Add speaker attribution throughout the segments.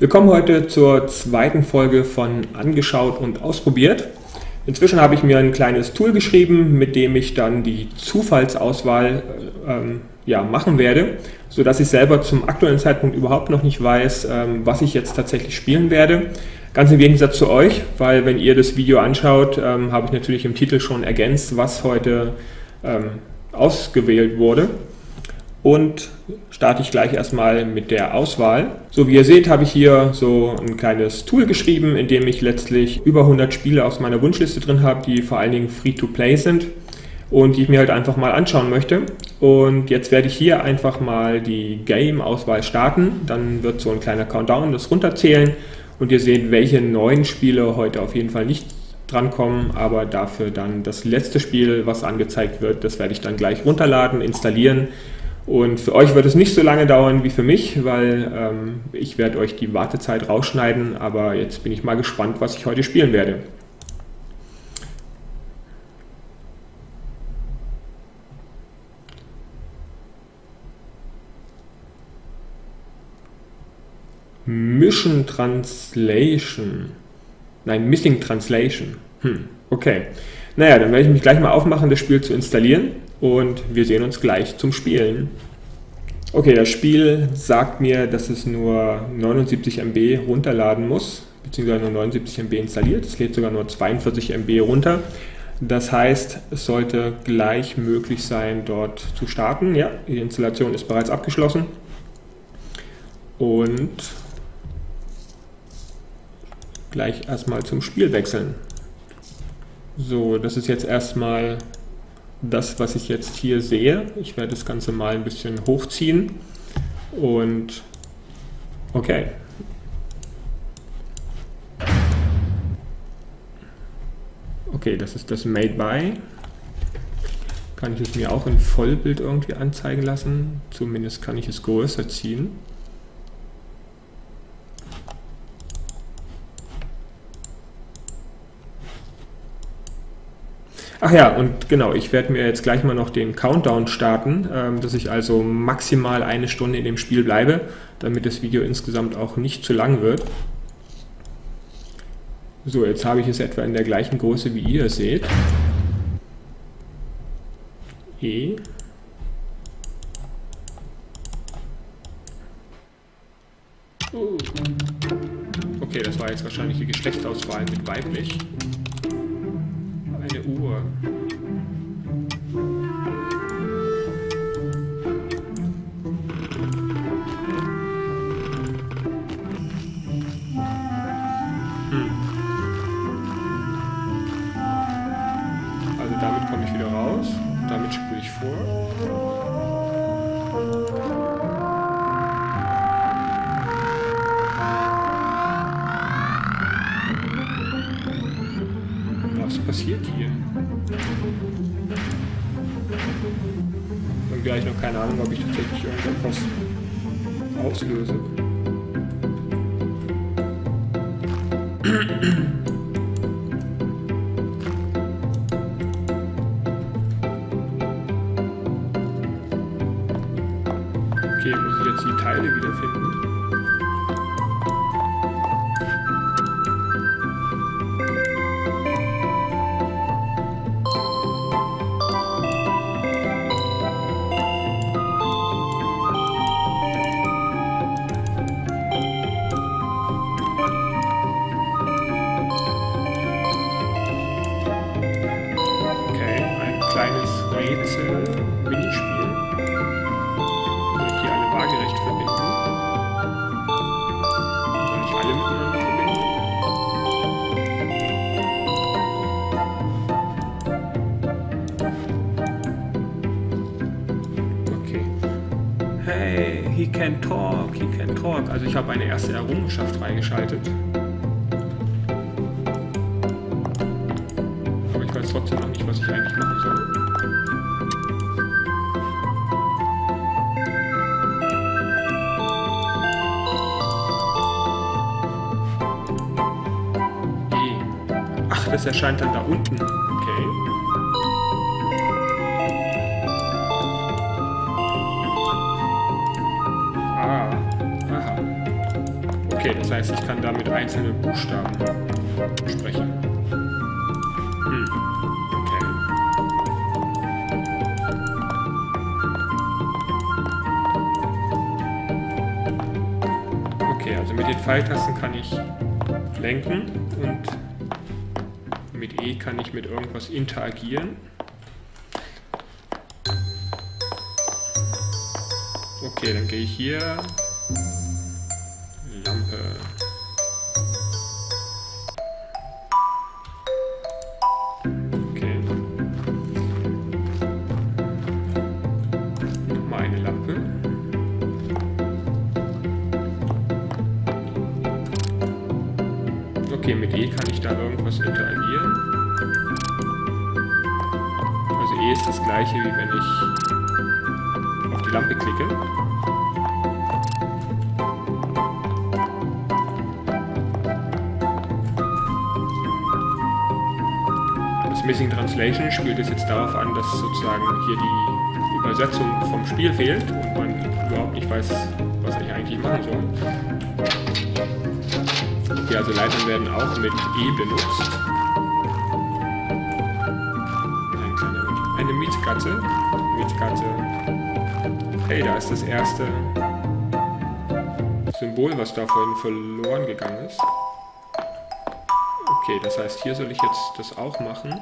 Speaker 1: Willkommen heute zur zweiten Folge von Angeschaut und Ausprobiert. Inzwischen habe ich mir ein kleines Tool geschrieben, mit dem ich dann die Zufallsauswahl ähm, ja, machen werde, sodass ich selber zum aktuellen Zeitpunkt überhaupt noch nicht weiß, ähm, was ich jetzt tatsächlich spielen werde. Ganz im Gegensatz zu euch, weil wenn ihr das Video anschaut, ähm, habe ich natürlich im Titel schon ergänzt, was heute ähm, ausgewählt wurde und starte ich gleich erstmal mit der Auswahl. So wie ihr seht, habe ich hier so ein kleines Tool geschrieben, in dem ich letztlich über 100 Spiele aus meiner Wunschliste drin habe, die vor allen Dingen Free-to-Play sind und die ich mir halt einfach mal anschauen möchte. Und jetzt werde ich hier einfach mal die Game-Auswahl starten. Dann wird so ein kleiner Countdown das runterzählen und ihr seht, welche neuen Spiele heute auf jeden Fall nicht drankommen, aber dafür dann das letzte Spiel, was angezeigt wird, das werde ich dann gleich runterladen, installieren und für euch wird es nicht so lange dauern wie für mich, weil ähm, ich werde euch die Wartezeit rausschneiden, aber jetzt bin ich mal gespannt, was ich heute spielen werde. Mission Translation. Nein, Missing Translation. Hm, okay. Naja, dann werde ich mich gleich mal aufmachen, das Spiel zu installieren und wir sehen uns gleich zum Spielen. Okay, das Spiel sagt mir, dass es nur 79 MB runterladen muss, beziehungsweise nur 79 MB installiert. Es lädt sogar nur 42 MB runter. Das heißt, es sollte gleich möglich sein, dort zu starten. Ja, die Installation ist bereits abgeschlossen. Und gleich erstmal zum Spiel wechseln. So, das ist jetzt erstmal das, was ich jetzt hier sehe. Ich werde das Ganze mal ein bisschen hochziehen und okay. Okay, das ist das Made by. Kann ich es mir auch in Vollbild irgendwie anzeigen lassen? Zumindest kann ich es größer ziehen. Ach ja, und genau, ich werde mir jetzt gleich mal noch den Countdown starten, ähm, dass ich also maximal eine Stunde in dem Spiel bleibe, damit das Video insgesamt auch nicht zu lang wird. So, jetzt habe ich es etwa in der gleichen Größe, wie ihr seht. E. Uh. Okay, das war jetzt wahrscheinlich die Geschlechtsauswahl mit weiblich eine Uhr. music. Also ich habe eine erste Errungenschaft freigeschaltet. Aber ich weiß trotzdem noch nicht, was ich eigentlich machen soll. Ach, das erscheint dann da unten. Das heißt, ich kann damit einzelne Buchstaben sprechen. Hm. Okay. Okay, also mit den Pfeiltasten kann ich lenken und mit E kann ich mit irgendwas interagieren. Okay, dann gehe ich hier. Sozusagen hier die Übersetzung vom Spiel fehlt und man überhaupt nicht weiß, was ich eigentlich machen soll. Okay, also Leitern werden auch mit E benutzt. Eine, Mietkatze. Mietkatze. Hey, da ist das erste Symbol, was da vorhin verloren gegangen ist. Okay, das heißt, hier soll ich jetzt das auch machen.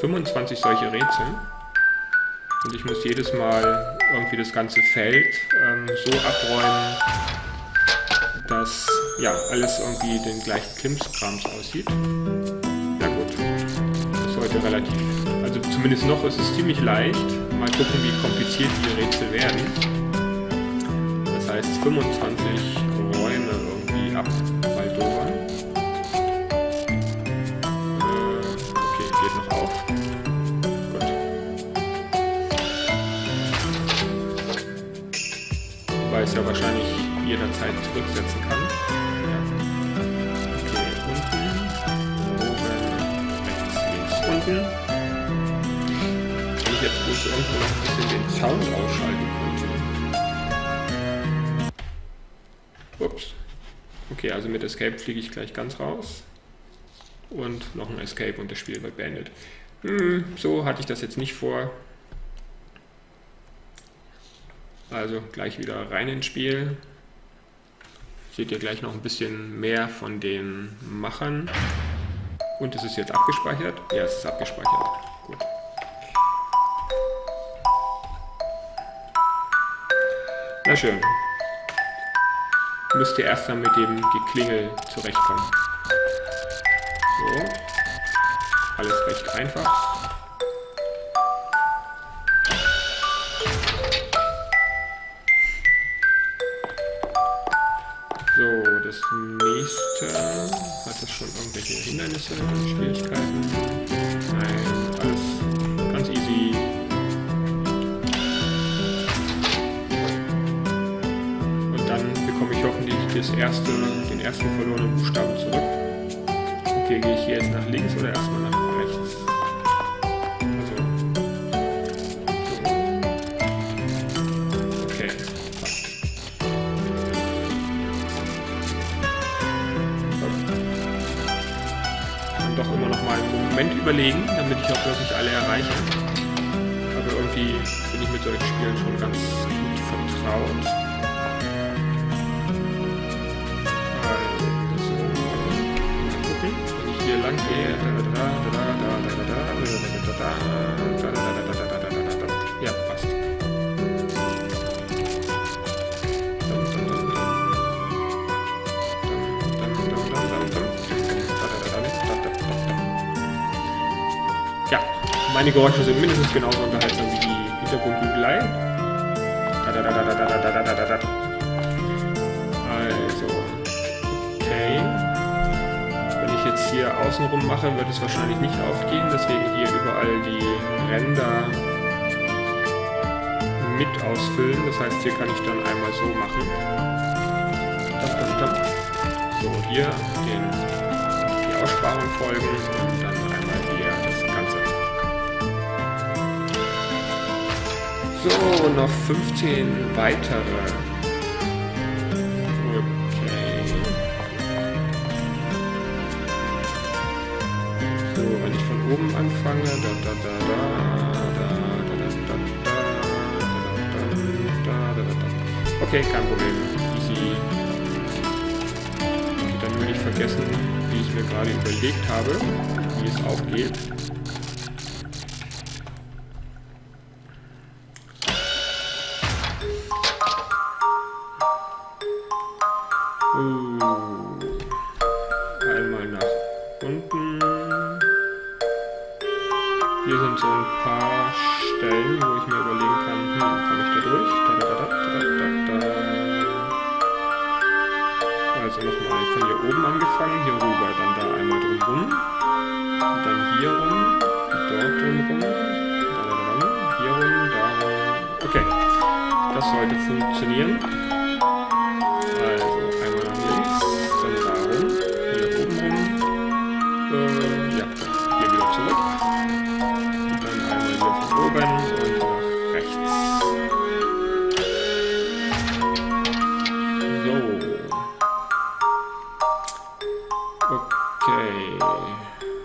Speaker 1: 25 solche Rätsel. Und ich muss jedes Mal irgendwie das ganze Feld ähm, so abräumen, dass ja alles irgendwie den gleichen Klimskrams aussieht. Ja gut, das sollte relativ also zumindest noch ist es ziemlich leicht. Mal gucken, wie kompliziert die Rätsel werden. Das heißt 25 Räume irgendwie abwaldobern. Ja wahrscheinlich jederzeit zurücksetzen kann. Okay, unten, oben, rechts, links, unten ich jetzt bloß irgendwo noch ein bisschen den Sound ausschalten könnte. Ups. Okay, also mit Escape fliege ich gleich ganz raus. Und noch ein Escape und das Spiel wird beendet. Hm, so hatte ich das jetzt nicht vor. Also gleich wieder rein ins Spiel. Seht ihr gleich noch ein bisschen mehr von den Machern. Und es ist jetzt abgespeichert? Ja, es ist abgespeichert. Gut. Na schön. Müsst ihr erst mal mit dem Geklingel zurechtkommen. So. Alles recht einfach. Nächste. Hat das schon irgendwelche Hindernisse, Schwierigkeiten? Nein, alles ganz easy. das erste, den ersten verlorenen Buchstaben zurück. Okay, gehe ich hier jetzt nach links oder erstmal nach überlegen, damit ich auch wirklich alle erreiche. Aber irgendwie bin ich mit solchen Spielen schon ganz gut vertraut. lang gehe. Ja, meine Geräusche sind mindestens genauso unterhaltsam wie die Hintergrundbügelei. hier außenrum mache, wird es wahrscheinlich nicht aufgehen. Deswegen hier überall die Ränder mit ausfüllen. Das heißt, hier kann ich dann einmal so machen. So, hier den, die Aussprachen folgen So, noch 15 weitere. Okay. So, wenn ich von oben anfange, da, da, da, da. Okay, kein Problem. Easy. Und dann will ich vergessen, wie ich mir gerade überlegt habe, wie es auch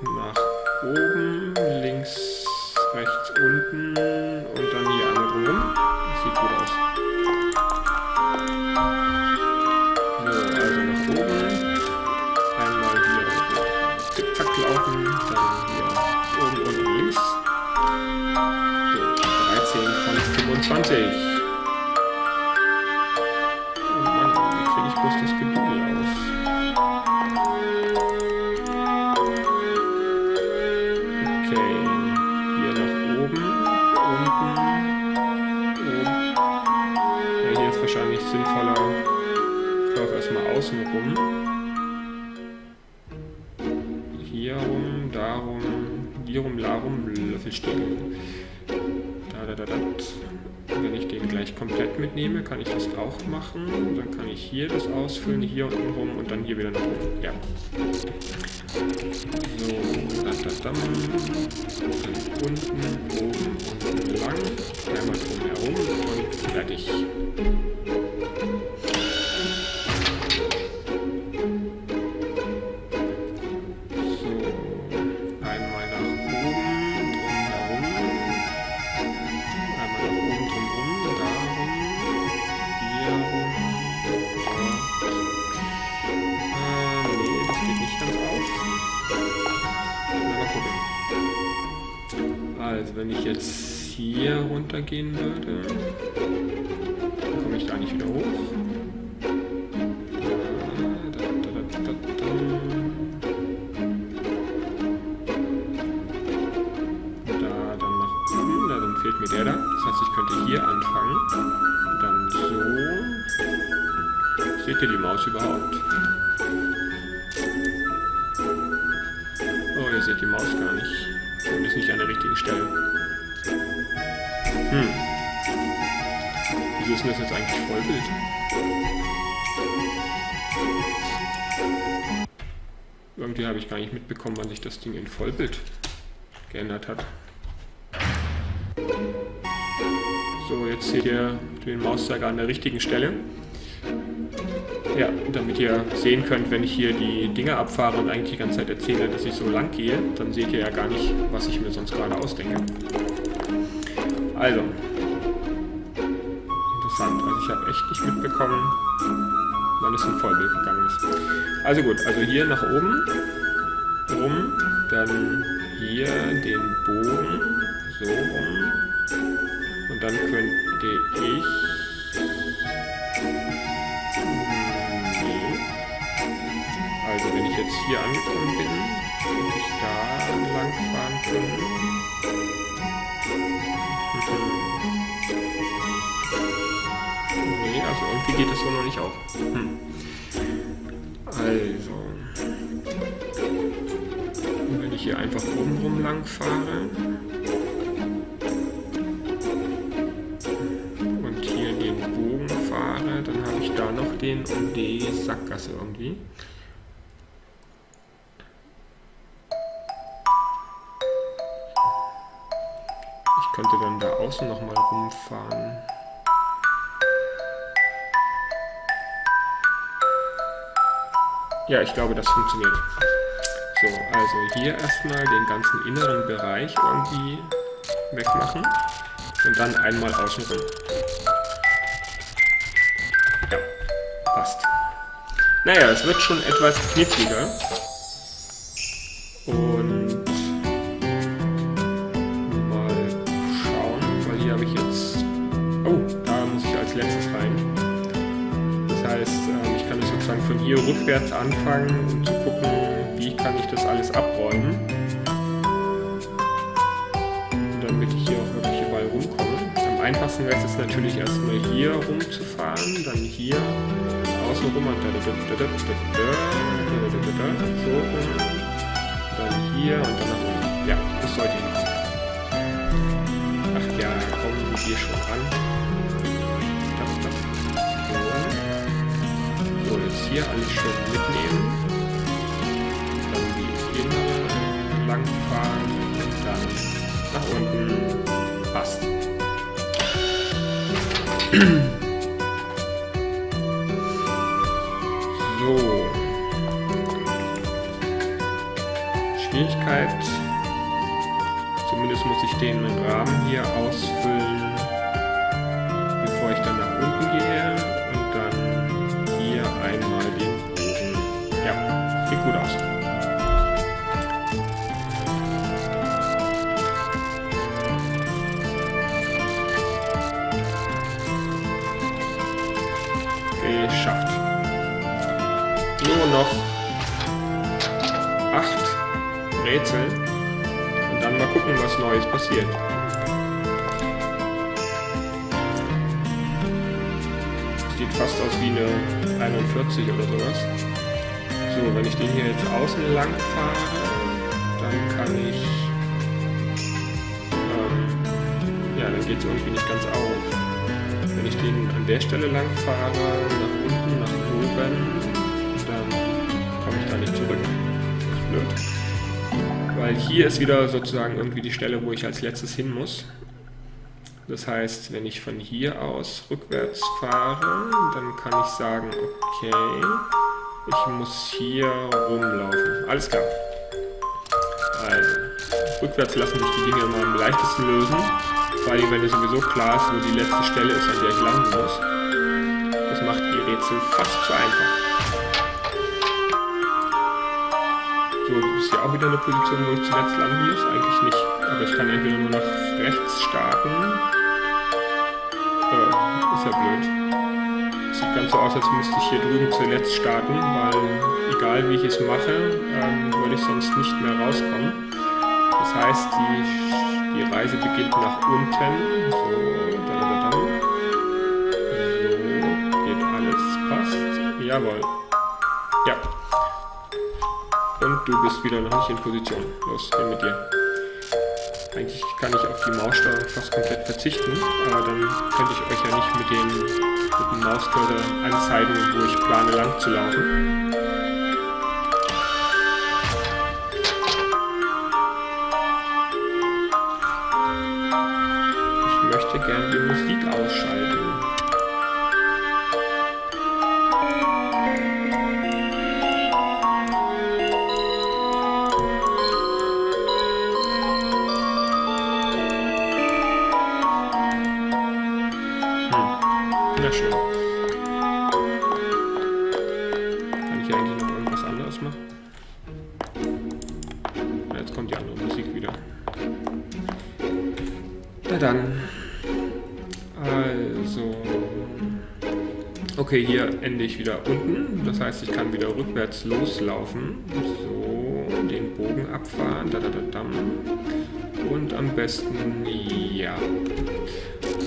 Speaker 1: Nach oben, links, rechts, unten und mitnehme, kann ich das auch machen. Dann kann ich hier das ausfüllen, hier unten rum und dann hier wieder nach oben. Ja. So, da, da, da. Dann unten, oben, unten lang. Einmal drum herum und fertig. Mitbekommen, wann sich das Ding in Vollbild geändert hat. So, jetzt seht ihr den Mauszeiger an der richtigen Stelle. Ja, damit ihr sehen könnt, wenn ich hier die Dinge abfahre und eigentlich die ganze Zeit erzähle, dass ich so lang gehe, dann seht ihr ja gar nicht, was ich mir sonst gerade ausdenke. Also, interessant. Also ich habe echt nicht mitbekommen, wann es in Vollbild gegangen ist. Also gut, also hier nach oben den Bogen so rum und dann könnte ich nee. also wenn ich jetzt hier angekommen bin, könnte ich da lang fahren können. Nee, also irgendwie geht das so noch nicht auf. hier einfach obenrum lang fahre. Und hier den Bogen fahre. Dann habe ich da noch den um die Sackgasse irgendwie. Ich könnte dann da außen nochmal rumfahren. Ja, ich glaube, das funktioniert. So, also hier erstmal den ganzen inneren Bereich irgendwie wegmachen und dann einmal außen rum. Ja, passt. Naja, es wird schon etwas kniffliger. Und mal schauen, weil hier habe ich jetzt... Oh, da muss ich als letztes rein. Das heißt, ähm, ich kann es sozusagen von hier rückwärts anfangen, um alles abräumen. Damit ich hier auch wirklich überall rumkomme. Am einfachsten wäre es natürlich erstmal hier rumzufahren, dann hier außen rum und so rum. Dann hier und dann nach oben. Ja, das sollte hinkommen. Ach ja, kommen wir hier schon an. Das, das. So. so, jetzt hier alles schön mitnehmen. Nach unten. Passt. Schwierigkeit. Zumindest muss ich den Rahmen hier ausfüllen, 41 oder sowas. So, wenn ich den hier jetzt außen lang fahre, dann kann ich... Ähm, ja, dann geht es irgendwie nicht ganz auf. Wenn ich den an der Stelle lang fahre, nach unten, nach oben, dann komme ich da nicht zurück. Das ist blöd weil hier ist wieder sozusagen irgendwie die Stelle, wo ich als letztes hin muss. Das heißt, wenn ich von hier aus rückwärts fahre, dann kann ich sagen, okay, ich muss hier rumlaufen. Alles klar. Also, rückwärts lassen sich die Dinge immer am leichtesten lösen, vor allem wenn es sowieso klar ist, wo die letzte Stelle ist, an der ich landen muss. Das macht die Rätsel fast zu einfach. So, ist ja auch wieder eine Position, wo ich zuletzt landen muss. Eigentlich nicht. Aber ich kann entweder nur nach rechts starten. Oh, ist ja blöd. Ganz so aus, als müsste ich hier drüben zuletzt starten, weil egal wie ich es mache, ähm, würde ich sonst nicht mehr rauskommen. Das heißt, die, die Reise beginnt nach unten. So, da, da, da. So, geht alles, passt. Jawohl. Ja, und du bist wieder noch nicht in Position. Los, hin mit dir. Eigentlich kann ich auf die Maussteuerung fast komplett verzichten, aber dann könnte ich euch ja nicht mit dem, mit dem Mauskörper anzeigen, wo ich plane lang zu laufen. Ende ich wieder unten. Das heißt, ich kann wieder rückwärts loslaufen. So, den Bogen abfahren. Da, da, da, dam. Und am besten, ja.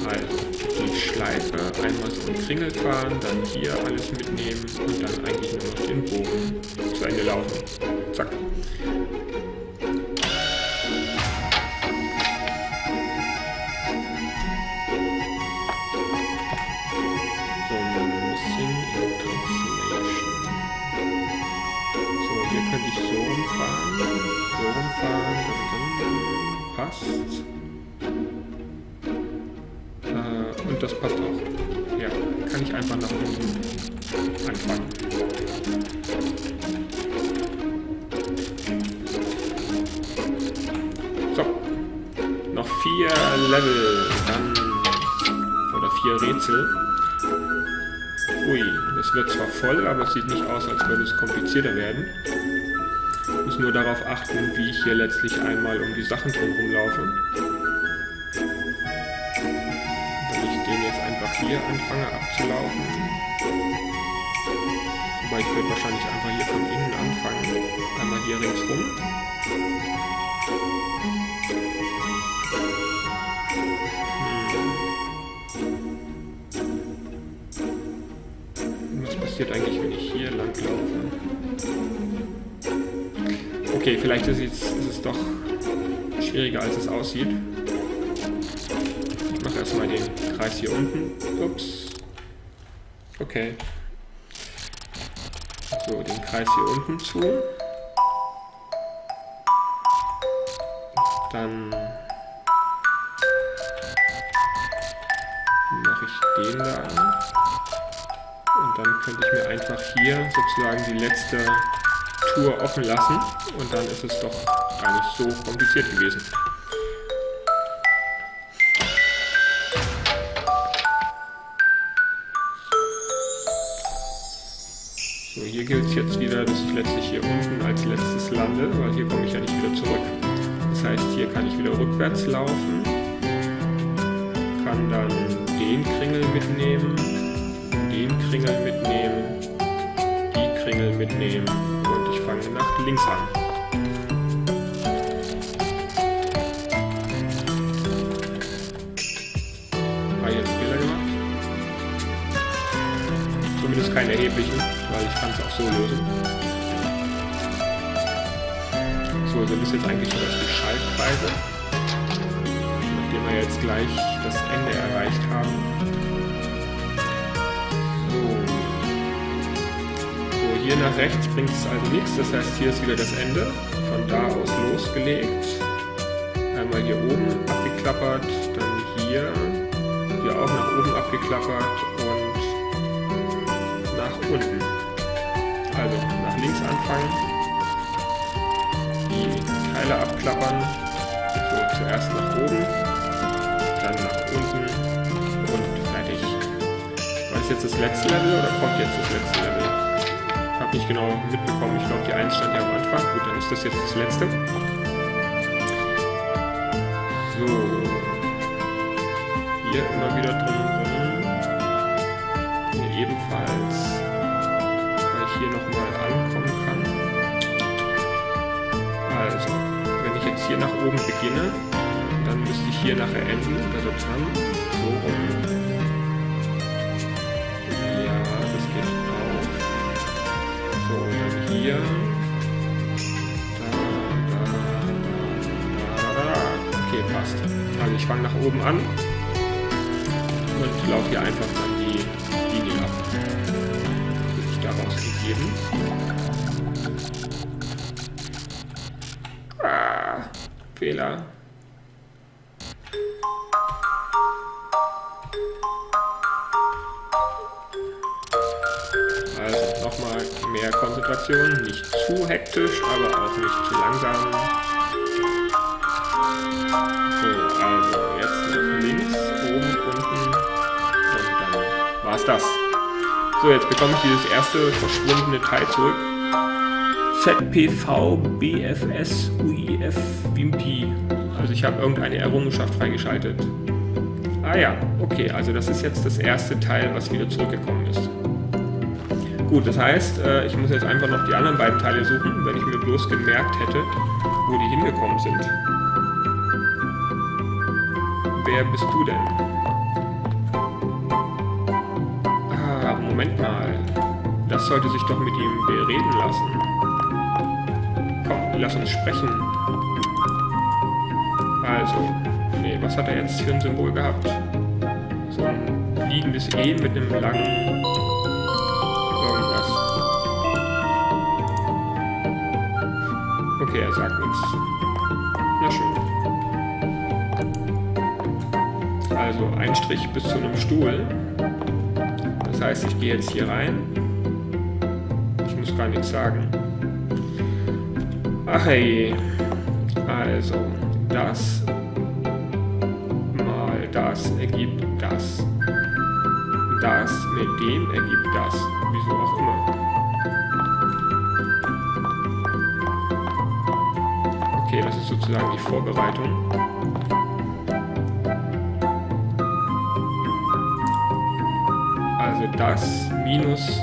Speaker 1: Also, die Schleife einmal so einen Kringel fahren, dann hier alles mitnehmen und dann eigentlich nur noch den Bogen zu Ende laufen. Zack. Voll, aber es sieht nicht aus, als würde es komplizierter werden. Ich muss nur darauf achten, wie ich hier letztlich einmal um die Sachen drumherum laufe. Wenn ich den jetzt einfach hier anfange abzulaufen. Wobei ich werde wahrscheinlich einfach hier von innen anfangen. Einmal hier ringsrum. Passiert eigentlich, wenn ich hier lang laufe? Okay, vielleicht ist, jetzt, ist es doch schwieriger, als es aussieht. Ich mache erstmal den Kreis hier unten. Ups. Okay. So, den Kreis hier unten zu. Dann könnte ich mir einfach hier sozusagen die letzte Tour offen lassen und dann ist es doch gar nicht so kompliziert gewesen. So, hier gilt es jetzt wieder, dass ich letztlich hier unten als letztes lande, weil hier komme ich ja nicht wieder zurück. Das heißt, hier kann ich wieder rückwärts laufen, kann dann den Kringel mitnehmen, Kringel mitnehmen, die Kringel mitnehmen fange nach links an. Habe ich jetzt Fehler gemacht? Zumindest keinen erheblichen, weil ich kann es auch so lösen. So, sind es jetzt eigentlich nur die Schaltkreise. Nachdem wir jetzt gleich das Ende erreicht haben. Hier nach rechts bringt es also nichts, das heißt hier ist wieder das Ende. Von da aus losgelegt. Einmal hier oben abgeklappert, dann hier, hier auch nach oben abgeklappert und nach unten. Also nach links anfangen, die Teile abklappern, so zuerst nach oben, dann nach unten und fertig. War das jetzt das letzte Level oder kommt jetzt das letzte Level? Nicht genau mitbekommen. Ich glaube, die 1 stand ja am Anfang. Gut, dann ist das jetzt das letzte. So. Hier immer wieder drumherum. Hier ebenfalls. Weil ich hier nochmal ankommen kann. Also, wenn ich jetzt hier nach oben beginne, dann müsste ich hier nachher enden. Also dann so rum. Ich fange nach oben an und laufe hier einfach dann die Linie ab. Wird ich daraus gegeben. Ah, Fehler. Konzentration, nicht zu hektisch, aber auch nicht zu langsam. War's das. So, jetzt bekomme ich dieses erste verschwundene Teil zurück. ZPV BFS UIF Wimpy. Also ich habe irgendeine Errungenschaft freigeschaltet. Ah ja, okay, also das ist jetzt das erste Teil, was wieder zurückgekommen ist. Gut, das heißt, äh, ich muss jetzt einfach noch die anderen beiden Teile suchen, wenn ich mir bloß gemerkt hätte, wo die hingekommen sind. Wer bist du denn? Moment mal. Das sollte sich doch mit ihm bereden lassen. Komm, lass uns sprechen. Also, nee, was hat er jetzt für ein Symbol gehabt? So ein liegendes E mit einem langen
Speaker 2: Okay, er sagt nichts. Na schön.
Speaker 1: Also ein Strich bis zu einem Stuhl. Heißt, ich gehe jetzt hier rein. Ich muss gar nichts sagen. Ach hey. Also, das mal das ergibt das. Das mit dem ergibt das. Wieso auch immer. Okay, das ist sozusagen die Vorbereitung. Also das minus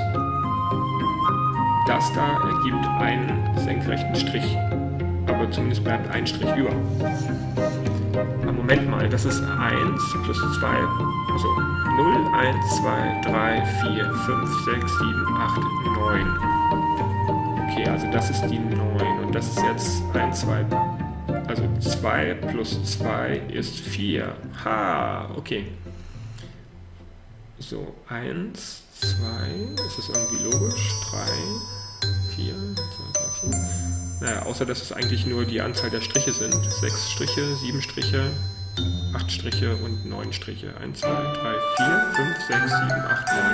Speaker 1: das da ergibt einen senkrechten Strich. Aber zumindest bleibt ein Strich über. Aber Moment mal, das ist 1 plus 2, also 0, 1, 2, 3, 4, 5, 6, 7, 8, 9. Okay, also das ist die 9 und das ist jetzt 1, 2, also 2 plus 2 ist 4. Ha, okay. So, 1, 2, ist das irgendwie logisch? 3, 4, 2, 3, 4. Naja, außer dass es eigentlich nur die Anzahl der Striche sind. 6 Striche, 7 Striche, 8 Striche und 9 Striche. 1, 2, 3, 4, 5, 6, 7, 8, 9.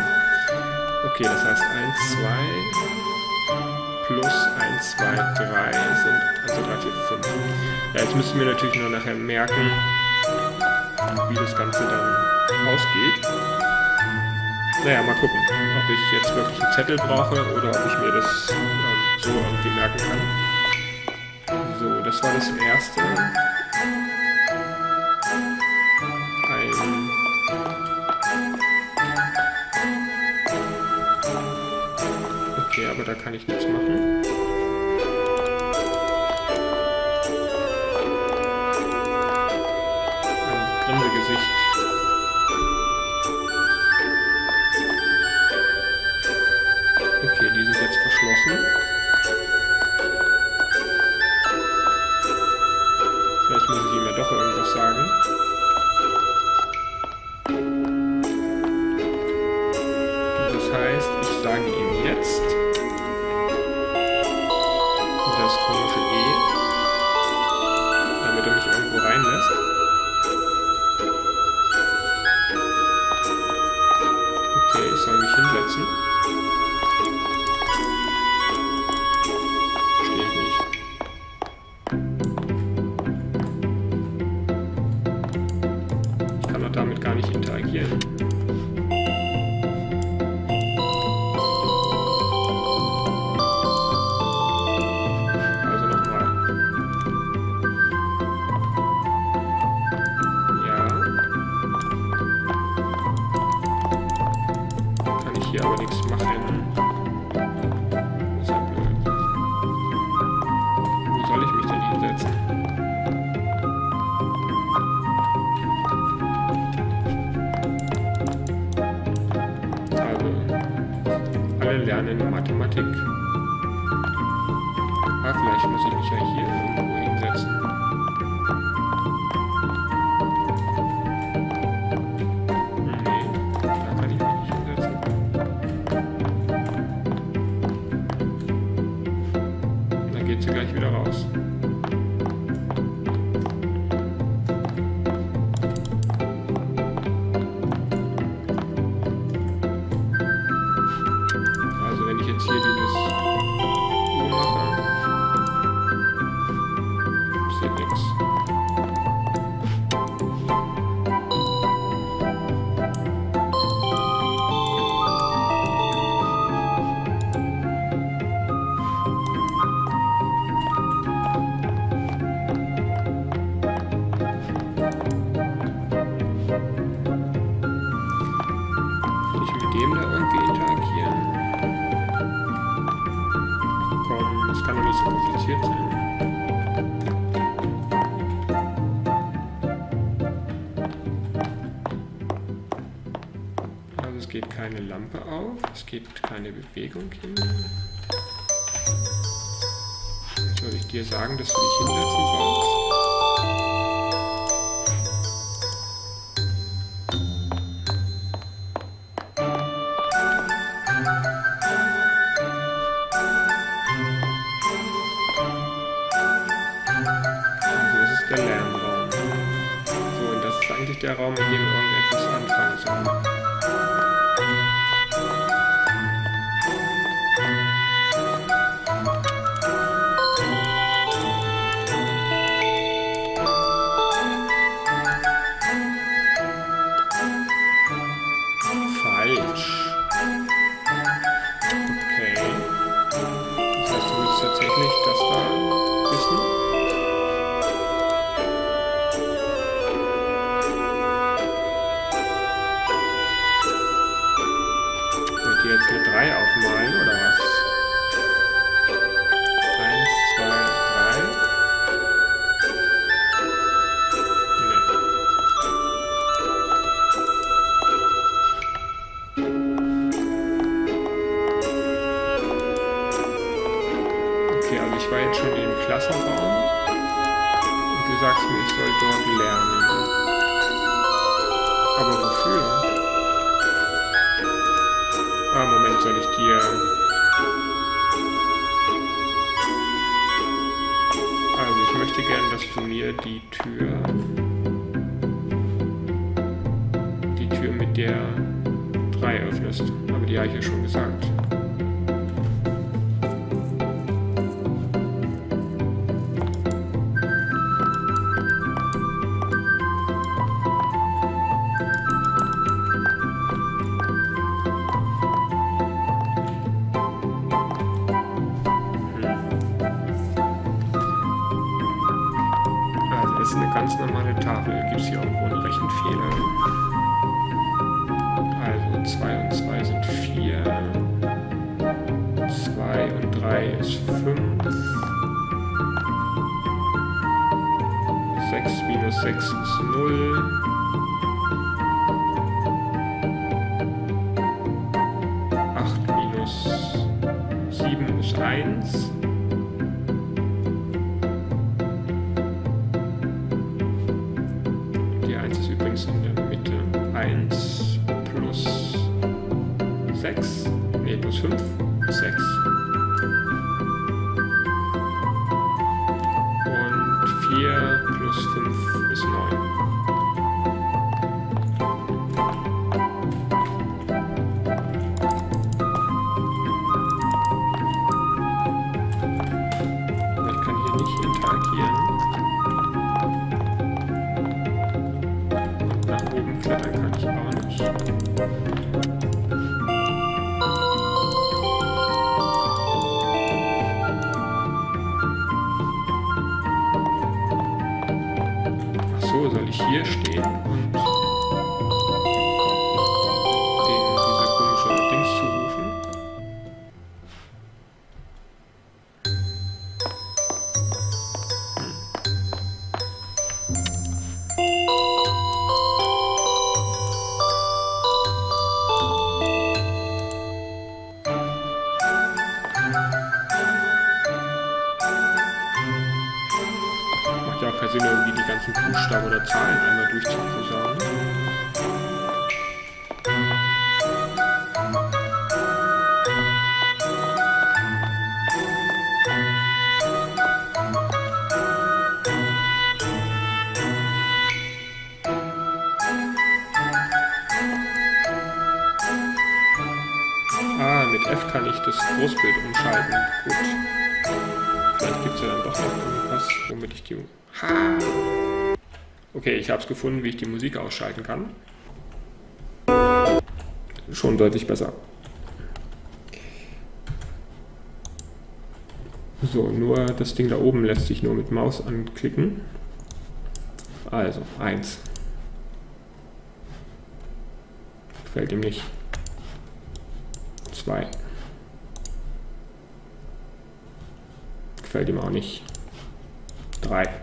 Speaker 1: Okay, das heißt 1, 2 plus 1, 2, 3 sind also 3, 4, 5. Ja, jetzt müssen wir natürlich nur nachher merken, wie das Ganze dann ausgeht. Naja, mal gucken, ob ich jetzt wirklich einen Zettel brauche oder ob ich mir das ähm, so irgendwie merken kann. So, das war das erste. Ein okay, aber da kann ich nichts machen. gibt keine Bewegung hin. Soll ich dir sagen, dass du dich hinsetzen sollst? der Raum, in dem irgendetwas anfangen sollen. 1 plus 6, nee, plus 5 ich habe es gefunden, wie ich die Musik ausschalten kann. Schon deutlich besser. So, nur das Ding da oben lässt sich nur mit Maus anklicken. Also, 1. Gefällt ihm nicht. 2. Gefällt ihm auch nicht. 3.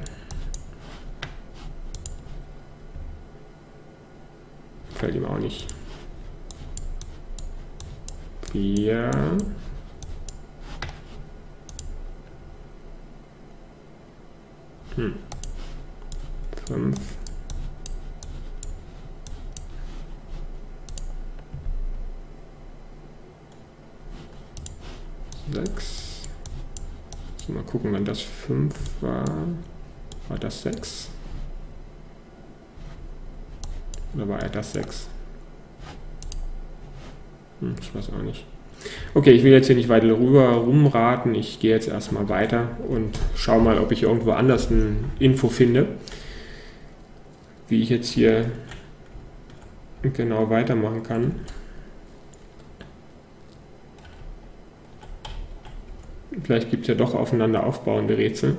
Speaker 1: Gefällt ihm auch nicht. Vier. Hm. Fünf. Sechs. Mal gucken, wenn das fünf war. War das sechs? Oder war er das 6? Hm, ich weiß auch nicht. Okay, ich will jetzt hier nicht weiter rüber rumraten. Ich gehe jetzt erstmal weiter und schaue mal, ob ich irgendwo anders eine Info finde, wie ich jetzt hier genau weitermachen kann. Vielleicht gibt es ja doch aufeinander aufbauende Rätsel.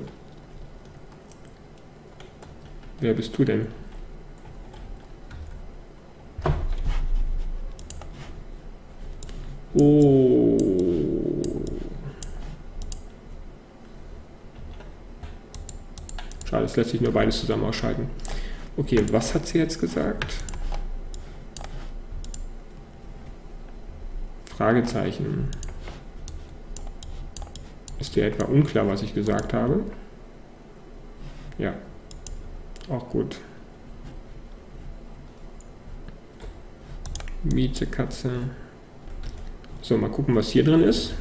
Speaker 1: Wer bist du denn? Oh. Schade, es lässt sich nur beides zusammen ausschalten. Okay, was hat sie jetzt gesagt? Fragezeichen. Ist dir etwa unklar, was ich gesagt habe? Ja. Auch gut. Miezekatze. So, mal gucken, was hier drin ist.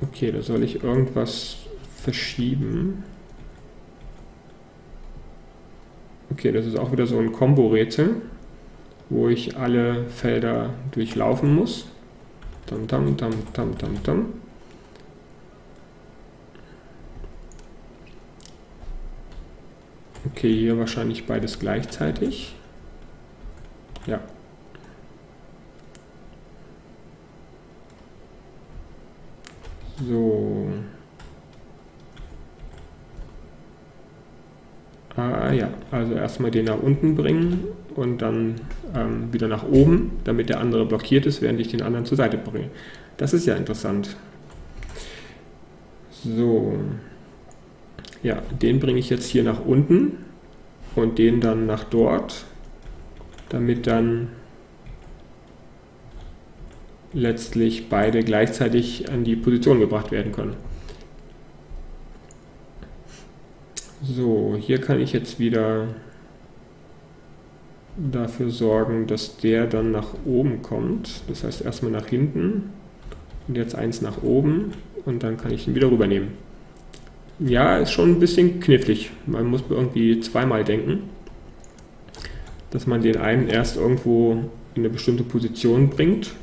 Speaker 1: Okay, da soll ich irgendwas verschieben. Okay, das ist auch wieder so ein Kombo-Rätsel, wo ich alle Felder durchlaufen muss. Tam, tam, tam, tam, tam, tam. Okay, hier wahrscheinlich beides gleichzeitig. Ja. So. Ah ja, also erstmal den nach unten bringen und dann ähm, wieder nach oben, damit der andere blockiert ist, während ich den anderen zur Seite bringe. Das ist ja interessant. So. Ja, den bringe ich jetzt hier nach unten und den dann nach dort, damit dann letztlich beide gleichzeitig an die Position gebracht werden können. So, hier kann ich jetzt wieder dafür sorgen, dass der dann nach oben kommt. Das heißt erstmal nach hinten und jetzt eins nach oben und dann kann ich ihn wieder rübernehmen. Ja, ist schon ein bisschen knifflig. Man muss irgendwie zweimal denken, dass man den einen erst irgendwo in eine bestimmte Position bringt,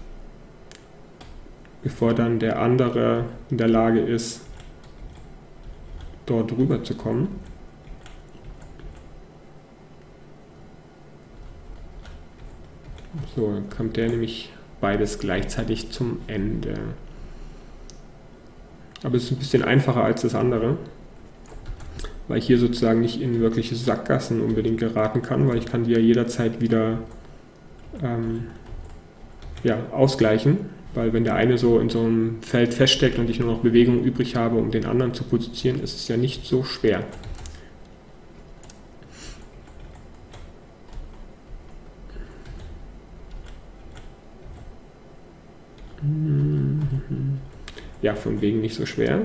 Speaker 1: bevor dann der andere in der Lage ist, dort rüber zu kommen. So, dann kommt der nämlich beides gleichzeitig zum Ende. Aber es ist ein bisschen einfacher als das andere, weil ich hier sozusagen nicht in wirkliche Sackgassen unbedingt geraten kann, weil ich kann die ja jederzeit wieder ähm, ja, ausgleichen, weil wenn der eine so in so einem Feld feststeckt und ich nur noch Bewegung übrig habe, um den anderen zu positionieren, ist es ja nicht so schwer. Mhm ja, von wegen nicht so schwer.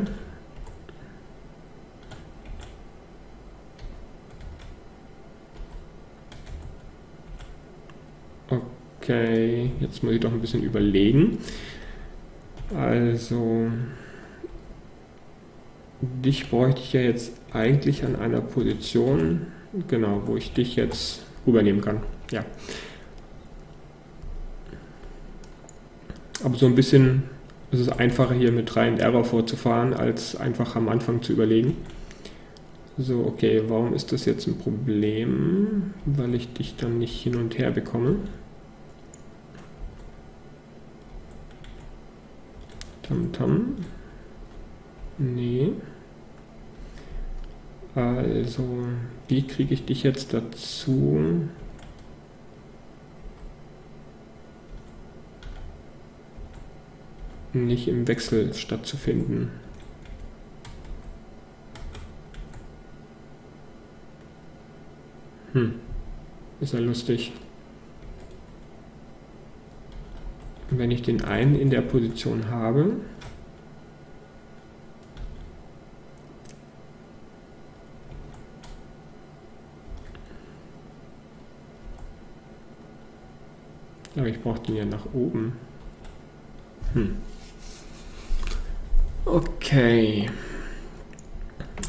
Speaker 1: Okay, jetzt muss ich doch ein bisschen überlegen. Also, dich bräuchte ich ja jetzt eigentlich an einer Position, genau, wo ich dich jetzt rübernehmen kann. Ja. Aber so ein bisschen es ist einfacher hier mit Try and Error vorzufahren, als einfach am Anfang zu überlegen. So, okay, warum ist das jetzt ein Problem? Weil ich dich dann nicht hin und her bekomme. Tam tam. Nee. Also, wie kriege ich dich jetzt dazu, nicht im Wechsel stattzufinden. Hm, ist ja lustig. Wenn ich den einen in der Position habe, aber ich brauche den ja nach oben. Hm. Okay.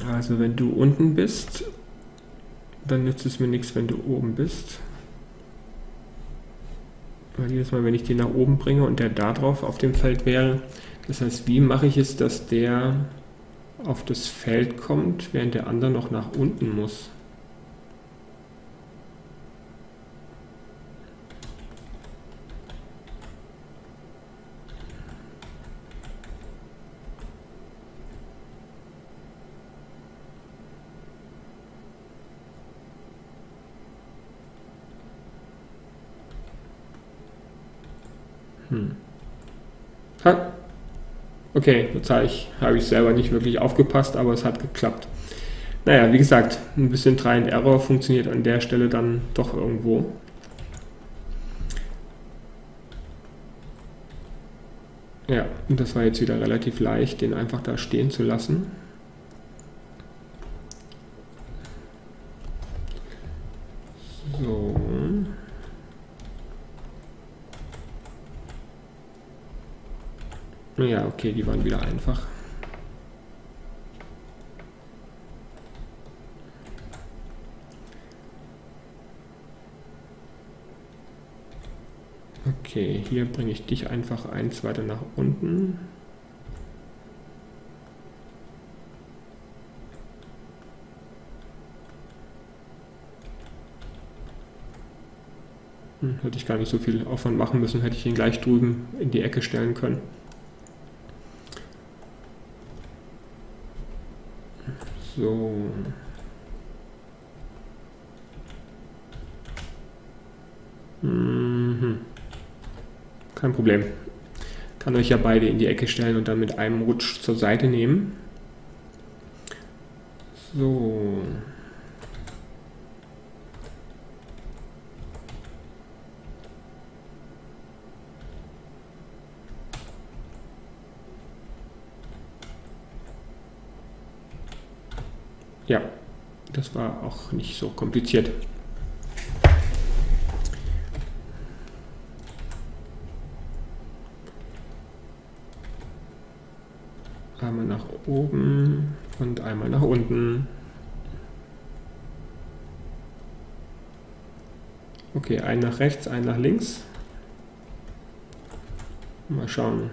Speaker 1: Also wenn du unten bist, dann nützt es mir nichts, wenn du oben bist. Weil jedes Mal, wenn ich den nach oben bringe und der da drauf auf dem Feld wäre, das heißt, wie mache ich es, dass der auf das Feld kommt, während der andere noch nach unten muss? Hm. Ha. Okay, ich, habe ich selber nicht wirklich aufgepasst, aber es hat geklappt. Naja, wie gesagt, ein bisschen Try and Error funktioniert an der Stelle dann doch irgendwo. Ja, und das war jetzt wieder relativ leicht, den einfach da stehen zu lassen. So. Ja, okay, die waren wieder einfach. Okay, hier bringe ich dich einfach eins weiter nach unten. Hm, hätte ich gar nicht so viel Aufwand machen müssen, hätte ich ihn gleich drüben in die Ecke stellen können. So. Mhm. Kein Problem. Kann euch ja beide in die Ecke stellen und dann mit einem Rutsch zur Seite nehmen. So. Ja, das war auch nicht so kompliziert. Einmal nach oben und einmal nach unten. Okay, ein nach rechts, ein nach links. Mal schauen.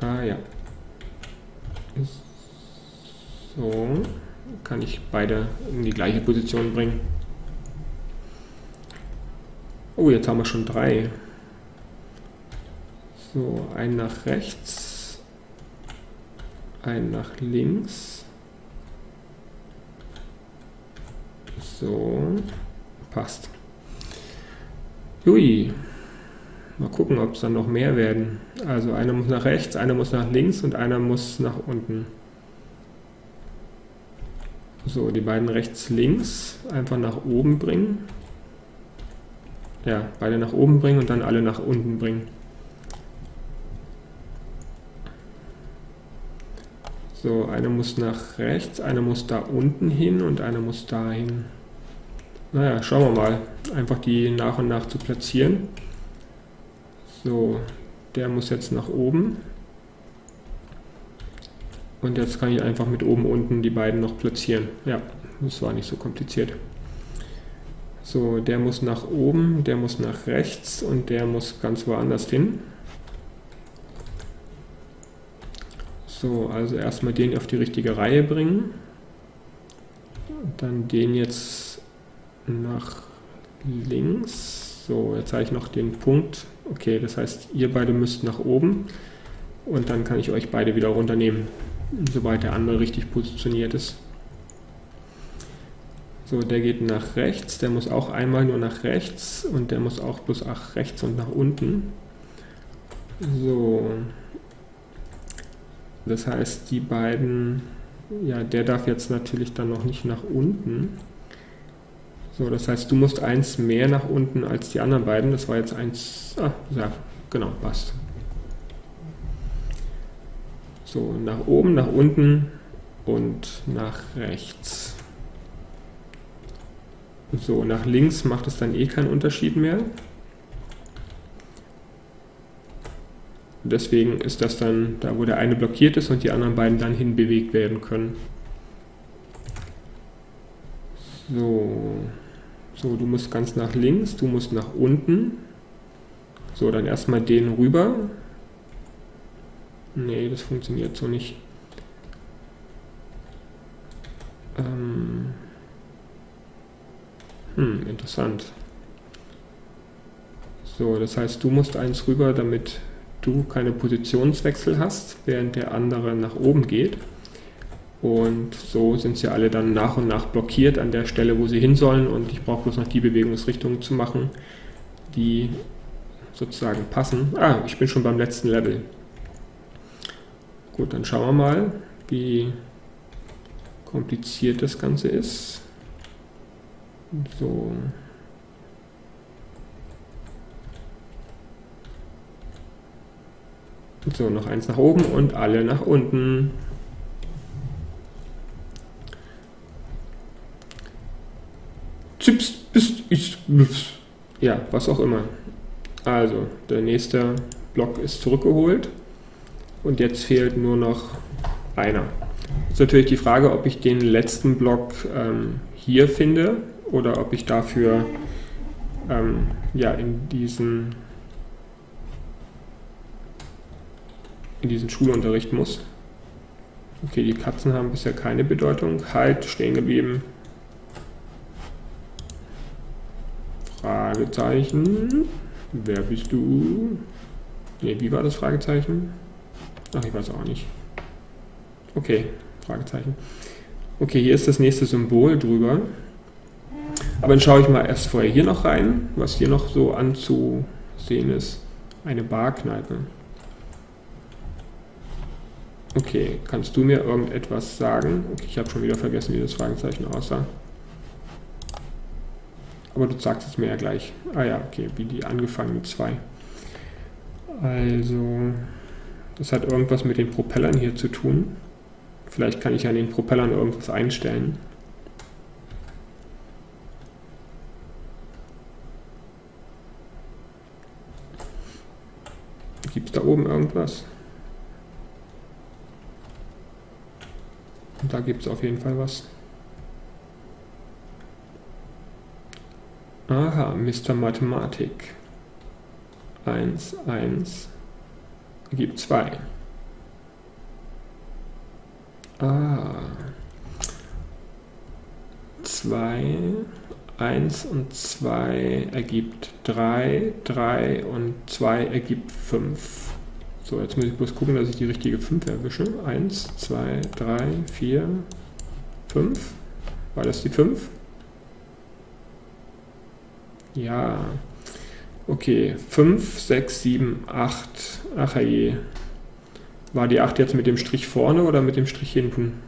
Speaker 1: Ah ja. So, kann ich beide in die gleiche Position bringen. Oh, jetzt haben wir schon drei. So, ein nach rechts, ein nach links. So, passt. Ui, mal gucken, ob es dann noch mehr werden. Also einer muss nach rechts, einer muss nach links und einer muss nach unten. So, die beiden rechts, links einfach nach oben bringen. Ja, beide nach oben bringen und dann alle nach unten bringen. So, eine muss nach rechts, eine muss da unten hin und eine muss da hin. Naja, schauen wir mal. Einfach die nach und nach zu platzieren. So, der muss jetzt nach oben. Und jetzt kann ich einfach mit oben unten die beiden noch platzieren. Ja, das war nicht so kompliziert. So, der muss nach oben, der muss nach rechts und der muss ganz woanders hin. So, also erstmal den auf die richtige Reihe bringen. Dann den jetzt nach links. So, jetzt habe ich noch den Punkt. Okay, das heißt, ihr beide müsst nach oben. Und dann kann ich euch beide wieder runternehmen sobald der andere richtig positioniert ist. So, der geht nach rechts, der muss auch einmal nur nach rechts und der muss auch bloß nach rechts und nach unten. So, das heißt, die beiden, ja, der darf jetzt natürlich dann noch nicht nach unten. So, das heißt, du musst eins mehr nach unten als die anderen beiden. Das war jetzt eins, ah, ja, genau, passt. So, nach oben, nach unten und nach rechts. So, nach links macht es dann eh keinen Unterschied mehr. Deswegen ist das dann da, wo der eine blockiert ist und die anderen beiden dann hinbewegt werden können. So. So, du musst ganz nach links, du musst nach unten. So, dann erstmal den rüber. Nee, das funktioniert so nicht. Ähm hm, interessant. So, das heißt, du musst eins rüber, damit du keine Positionswechsel hast, während der andere nach oben geht. Und so sind sie alle dann nach und nach blockiert an der Stelle, wo sie hin sollen. Und ich brauche bloß noch die Bewegungsrichtungen zu machen, die sozusagen passen. Ah, ich bin schon beim letzten Level. Gut, dann schauen wir mal, wie kompliziert das Ganze ist. So. So, noch eins nach oben und alle nach unten. Zips, bist, ich, ja, was auch immer. Also, der nächste Block ist zurückgeholt und jetzt fehlt nur noch einer. Ist natürlich die Frage, ob ich den letzten Block ähm, hier finde oder ob ich dafür ähm, ja, in diesen in diesen Schulunterricht muss. Okay, die Katzen haben bisher keine Bedeutung. Halt, stehen geblieben. Fragezeichen. Wer bist du? Ne, wie war das Fragezeichen? Ach, ich weiß auch nicht. Okay, Fragezeichen. Okay, hier ist das nächste Symbol drüber. Aber dann schaue ich mal erst vorher hier noch rein, was hier noch so anzusehen ist. Eine Barkneipe. Okay, kannst du mir irgendetwas sagen? Okay, ich habe schon wieder vergessen, wie das Fragezeichen aussah. Aber du sagst es mir ja gleich. Ah ja, okay, wie die angefangen mit 2. Also, das hat irgendwas mit den Propellern hier zu tun. Vielleicht kann ich an den Propellern irgendwas einstellen. Gibt es da oben irgendwas? Und da gibt es auf jeden Fall was. Aha, Mr. Mathematik. 1, 1 gibt 2. Ah. 2, 1 und 2 ergibt 3, 3 und 2 ergibt 5. So, jetzt muss ich bloß gucken, dass ich die richtige 5 erwische. 1, 2, 3, 4, 5. War das die 5? Ja. Okay, 5, 6, 7, 8. Ach je. War die 8 jetzt mit dem Strich vorne oder mit dem Strich hinten?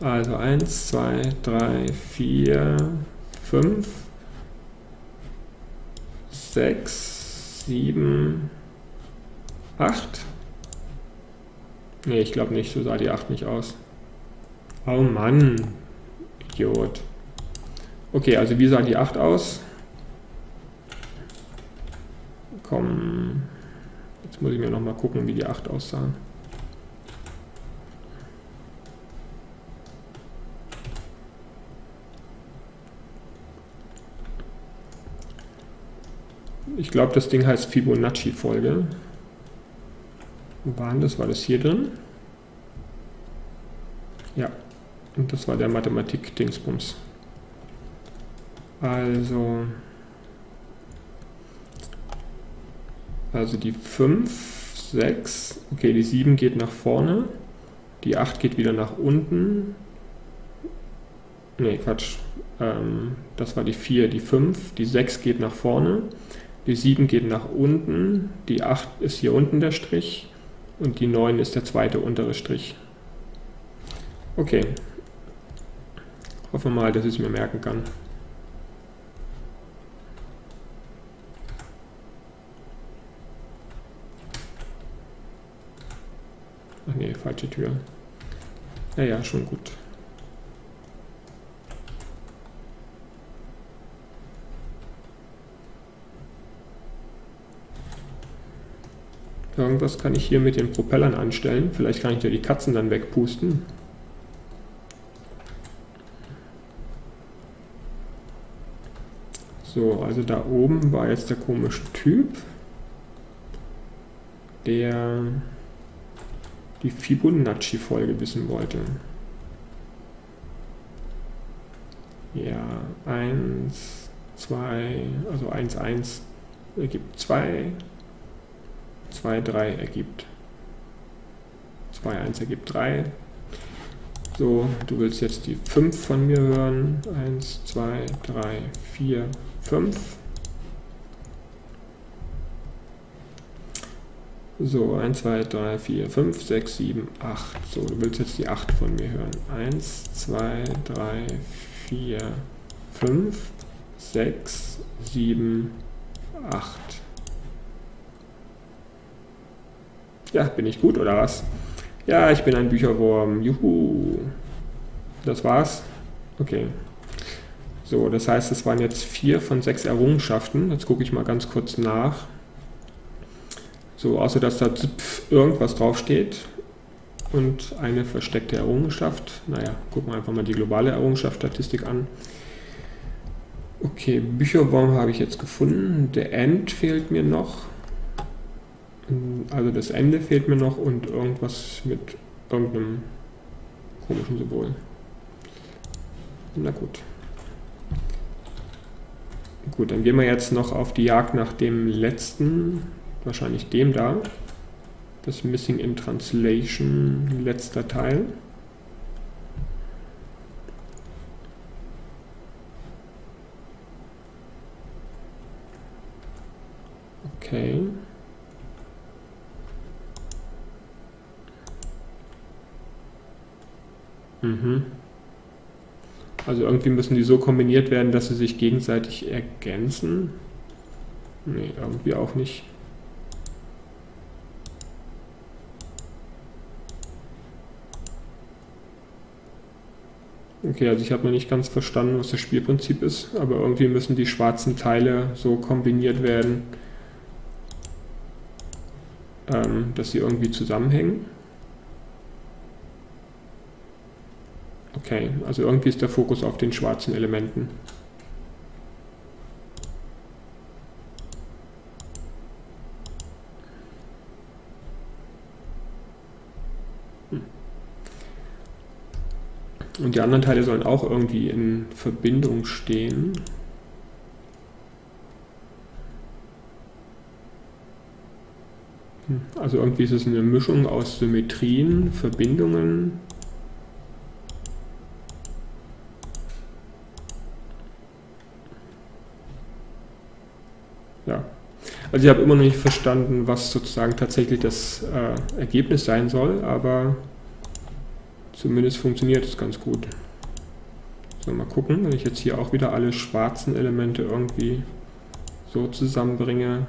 Speaker 1: Also 1, 2, 3, 4, 5, 6, 7, 8. Ne, ich glaube nicht, so sah die 8 nicht aus. Oh Mann, Idiot. Okay, also wie sah die 8 aus? Komm, jetzt muss ich mir nochmal gucken, wie die 8 aussah. Ich glaube, das Ding heißt Fibonacci-Folge. Wo war das? War das hier drin? Ja, und das war der Mathematik-Dingsbums. Also, also die 5, 6, okay, die 7 geht nach vorne, die 8 geht wieder nach unten. Ne, Quatsch, ähm, das war die 4, die 5, die 6 geht nach vorne, die 7 geht nach unten, die 8 ist hier unten der Strich und die 9 ist der zweite untere Strich. Okay. Hoffen wir mal, dass ich es mir merken kann. Ach nee, falsche Tür. Ja, ja, schon gut. Irgendwas kann ich hier mit den Propellern anstellen. Vielleicht kann ich da die Katzen dann wegpusten. So, also da oben war jetzt der komische Typ, der die Fibonacci-Folge wissen wollte. Ja, 1, 2, also 1, 1 ergibt 2, 2, 3 ergibt 2, 1 ergibt 3. So, du willst jetzt die 5 von mir hören. 1, 2, 3, 4, 5. So, 1, 2, 3, 4, 5, 6, 7, 8. So, du willst jetzt die 8 von mir hören. 1, 2, 3, 4, 5, 6, 7, 8. Ja, bin ich gut oder was? Ja, ich bin ein Bücherwurm. Juhu. Das war's? Okay. So, das heißt, es waren jetzt vier von sechs Errungenschaften. Jetzt gucke ich mal ganz kurz nach. So, außer dass da irgendwas draufsteht und eine versteckte Errungenschaft. Naja, gucken wir einfach mal die globale Errungenschaftsstatistik an. Okay, Bücherwurm habe ich jetzt gefunden. Der End fehlt mir noch. Also das Ende fehlt mir noch und irgendwas mit irgendeinem komischen Symbol. Na gut. Gut, dann gehen wir jetzt noch auf die Jagd nach dem letzten, wahrscheinlich dem da. Das Missing in Translation, letzter Teil. Okay. Mhm. Also irgendwie müssen die so kombiniert werden, dass sie sich gegenseitig ergänzen. Nee, irgendwie auch nicht. Okay, also ich habe noch nicht ganz verstanden, was das Spielprinzip ist, aber irgendwie müssen die schwarzen Teile so kombiniert werden, ähm, dass sie irgendwie zusammenhängen. Okay, also irgendwie ist der Fokus auf den schwarzen Elementen. Und die anderen Teile sollen auch irgendwie in Verbindung stehen. Hm, also irgendwie ist es eine Mischung aus Symmetrien, Verbindungen, Also ich habe immer noch nicht verstanden, was sozusagen tatsächlich das äh, Ergebnis sein soll, aber zumindest funktioniert es ganz gut. So, mal gucken, wenn ich jetzt hier auch wieder alle schwarzen Elemente irgendwie so zusammenbringe,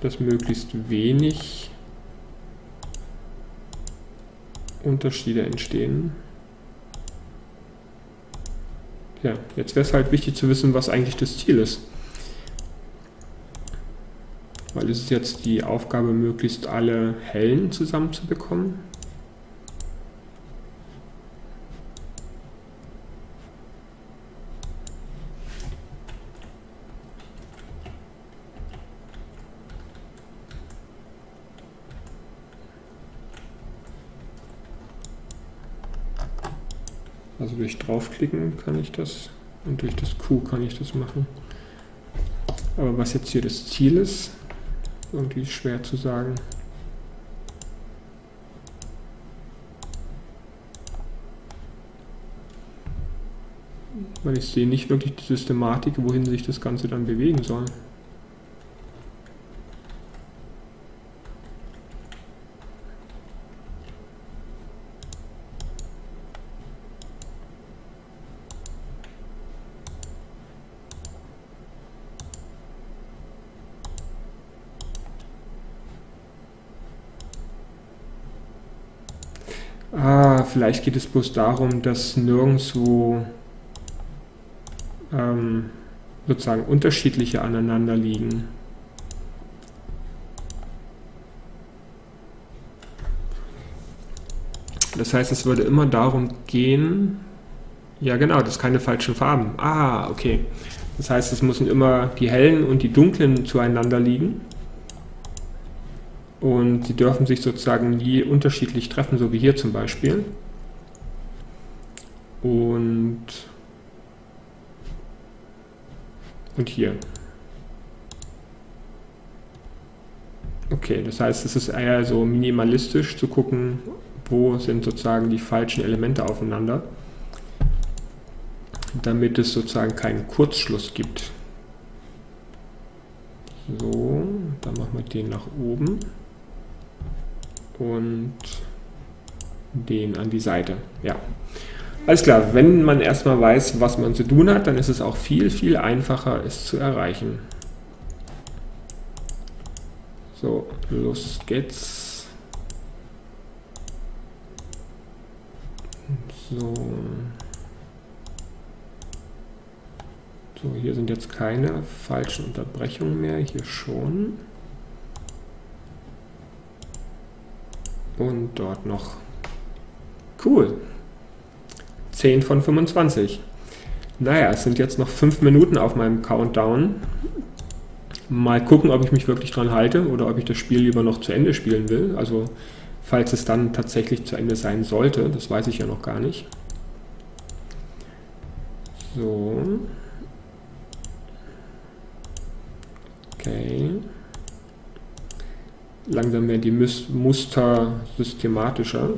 Speaker 1: dass möglichst wenig Unterschiede entstehen. Ja, jetzt wäre es halt wichtig zu wissen, was eigentlich das Ziel ist weil es ist jetzt die Aufgabe, möglichst alle hellen zusammenzubekommen. Durch draufklicken kann ich das und durch das Q kann ich das machen. Aber was jetzt hier das Ziel ist, irgendwie schwer zu sagen. Weil ich sehe nicht wirklich die Systematik, wohin sich das Ganze dann bewegen soll. vielleicht geht es bloß darum, dass nirgendwo ähm, sozusagen unterschiedliche aneinander liegen. Das heißt, es würde immer darum gehen, ja genau, dass keine falschen Farben. Ah, okay. Das heißt, es müssen immer die hellen und die dunklen zueinander liegen. Und sie dürfen sich sozusagen nie unterschiedlich treffen, so wie hier zum Beispiel. Und, und hier. Okay, das heißt, es ist eher so minimalistisch zu gucken, wo sind sozusagen die falschen Elemente aufeinander, damit es sozusagen keinen Kurzschluss gibt. So, dann machen wir den nach oben und den an die Seite. Ja, alles klar, wenn man erstmal weiß, was man zu tun hat, dann ist es auch viel, viel einfacher, es zu erreichen. So, los geht's. So. So, hier sind jetzt keine falschen Unterbrechungen mehr, hier schon. Und dort noch. Cool. 10 von 25. Naja, es sind jetzt noch 5 Minuten auf meinem Countdown. Mal gucken, ob ich mich wirklich dran halte oder ob ich das Spiel lieber noch zu Ende spielen will. Also falls es dann tatsächlich zu Ende sein sollte, das weiß ich ja noch gar nicht. So. Okay. Langsam werden die Muster systematischer,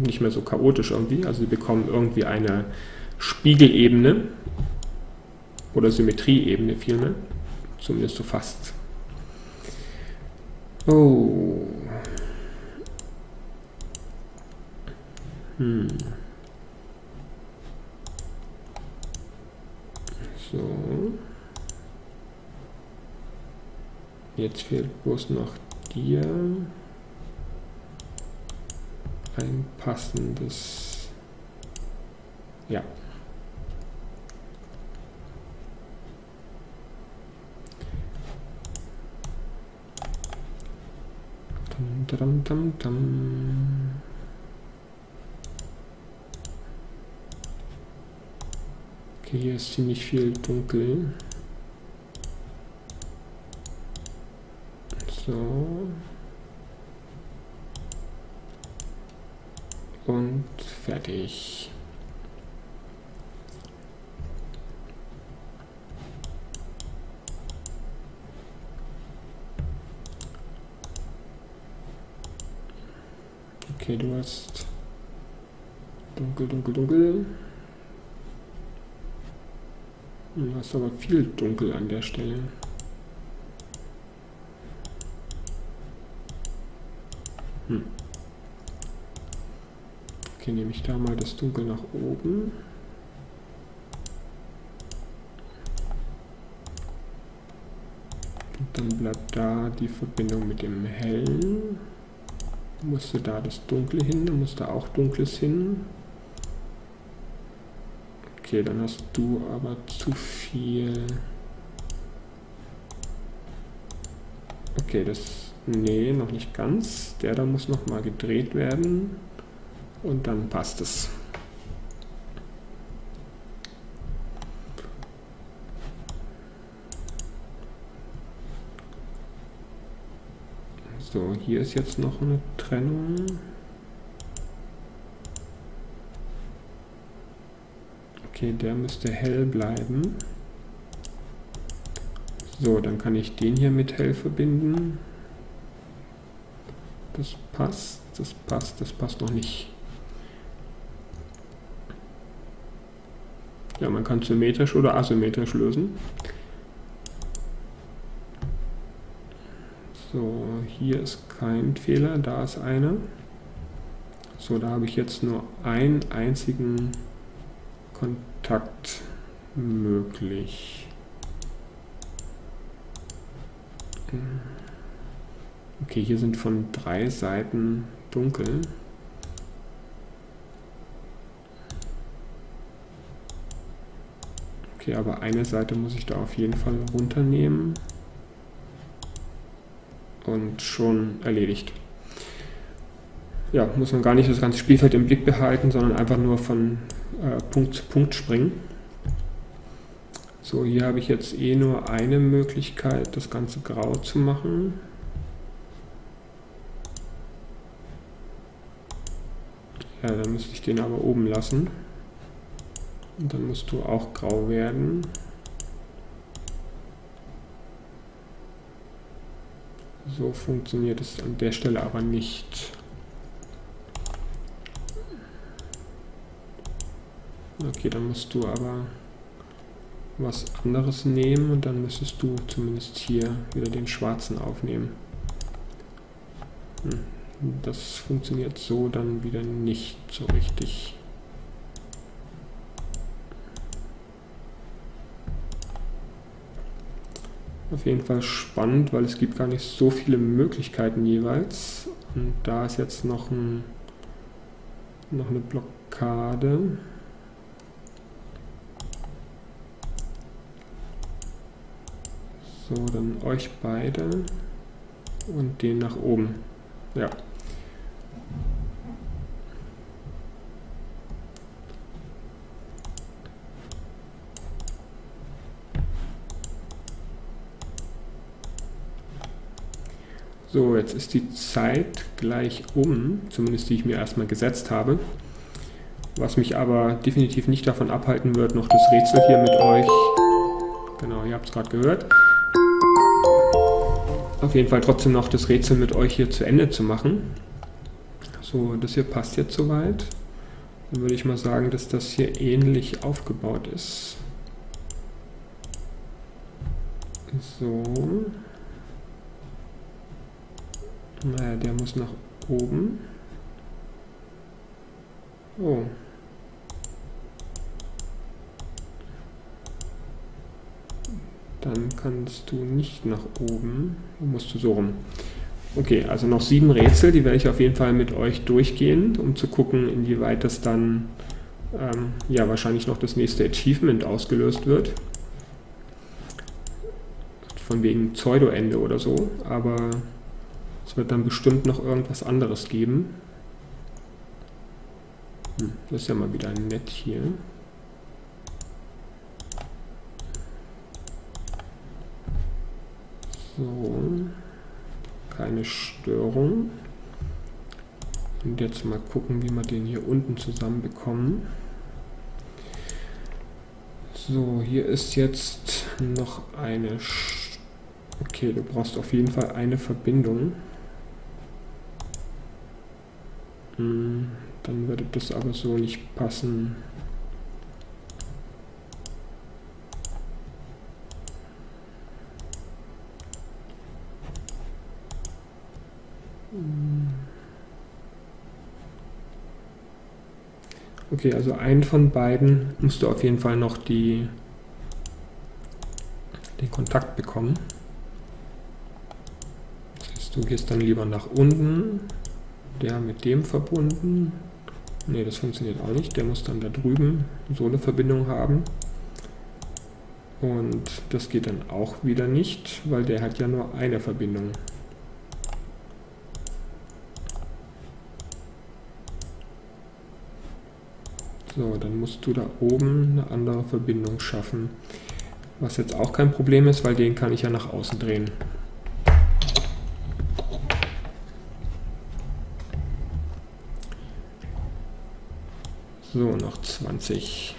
Speaker 1: nicht mehr so chaotisch irgendwie. Also sie bekommen irgendwie eine Spiegelebene oder Symmetrieebene vielmehr. Zumindest so fast. Oh. Hm. So. Jetzt fehlt bloß noch dir ein passendes. Ja. Dum, dum, dum, okay, hier ist ziemlich viel dunkel. So. Und fertig. Okay, du hast dunkel, dunkel, dunkel. Du hast aber viel dunkel an der Stelle. Okay, nehme ich da mal das Dunkel nach oben. Und dann bleibt da die Verbindung mit dem Hellen musste da das Dunkle hin, dann muss da auch Dunkles hin. Okay, dann hast du aber zu viel. Okay, das... Nee, noch nicht ganz. Der da muss nochmal gedreht werden. Und dann passt es. So, hier ist jetzt noch eine Trennung. Okay, der müsste hell bleiben. So, dann kann ich den hier mit hell verbinden. Das passt, das passt, das passt noch nicht. Ja, man kann symmetrisch oder asymmetrisch lösen. So, hier ist kein Fehler, da ist einer. So, da habe ich jetzt nur einen einzigen Kontakt möglich. Okay, hier sind von drei Seiten dunkel. Okay, aber eine Seite muss ich da auf jeden Fall runternehmen und schon erledigt. ja, muss man gar nicht das ganze Spielfeld im Blick behalten, sondern einfach nur von äh, Punkt zu Punkt springen. So, hier habe ich jetzt eh nur eine Möglichkeit, das Ganze grau zu machen. Ja, dann müsste ich den aber oben lassen. Und dann musst du auch grau werden. So funktioniert es an der Stelle aber nicht. Okay, dann musst du aber was anderes nehmen und dann müsstest du zumindest hier wieder den schwarzen aufnehmen. Hm, das funktioniert so dann wieder nicht so richtig. Auf jeden Fall spannend, weil es gibt gar nicht so viele Möglichkeiten jeweils. Und da ist jetzt noch, ein, noch eine Blockade. So, dann euch beide und den nach oben. Ja. So, jetzt ist die Zeit gleich um, zumindest die ich mir erstmal gesetzt habe. Was mich aber definitiv nicht davon abhalten wird, noch das Rätsel hier mit euch, genau, ihr habt es gerade gehört, auf jeden Fall trotzdem noch das Rätsel mit euch hier zu Ende zu machen. So, das hier passt jetzt soweit. Dann würde ich mal sagen, dass das hier ähnlich aufgebaut ist. So. Naja, der muss nach oben. Oh. Dann kannst du nicht nach oben. Dann musst du so rum. Okay, also noch sieben Rätsel, die werde ich auf jeden Fall mit euch durchgehen, um zu gucken, inwieweit das dann ähm, ja wahrscheinlich noch das nächste Achievement ausgelöst wird. Von wegen Pseudo-Ende oder so, aber es wird dann bestimmt noch irgendwas anderes geben. Hm, das ist ja mal wieder nett hier. So, keine Störung. Und jetzt mal gucken, wie wir den hier unten zusammenbekommen. So, hier ist jetzt noch eine... Sch okay, du brauchst auf jeden Fall eine Verbindung. Hm, dann würde das aber so nicht passen. Okay, also einen von beiden musst du auf jeden Fall noch die, den Kontakt bekommen. Das heißt, du gehst dann lieber nach unten, der mit dem verbunden. Ne, das funktioniert auch nicht. Der muss dann da drüben so eine Verbindung haben. Und das geht dann auch wieder nicht, weil der hat ja nur eine Verbindung. So, dann musst du da oben eine andere Verbindung schaffen. Was jetzt auch kein Problem ist, weil den kann ich ja nach außen drehen. So, noch 20.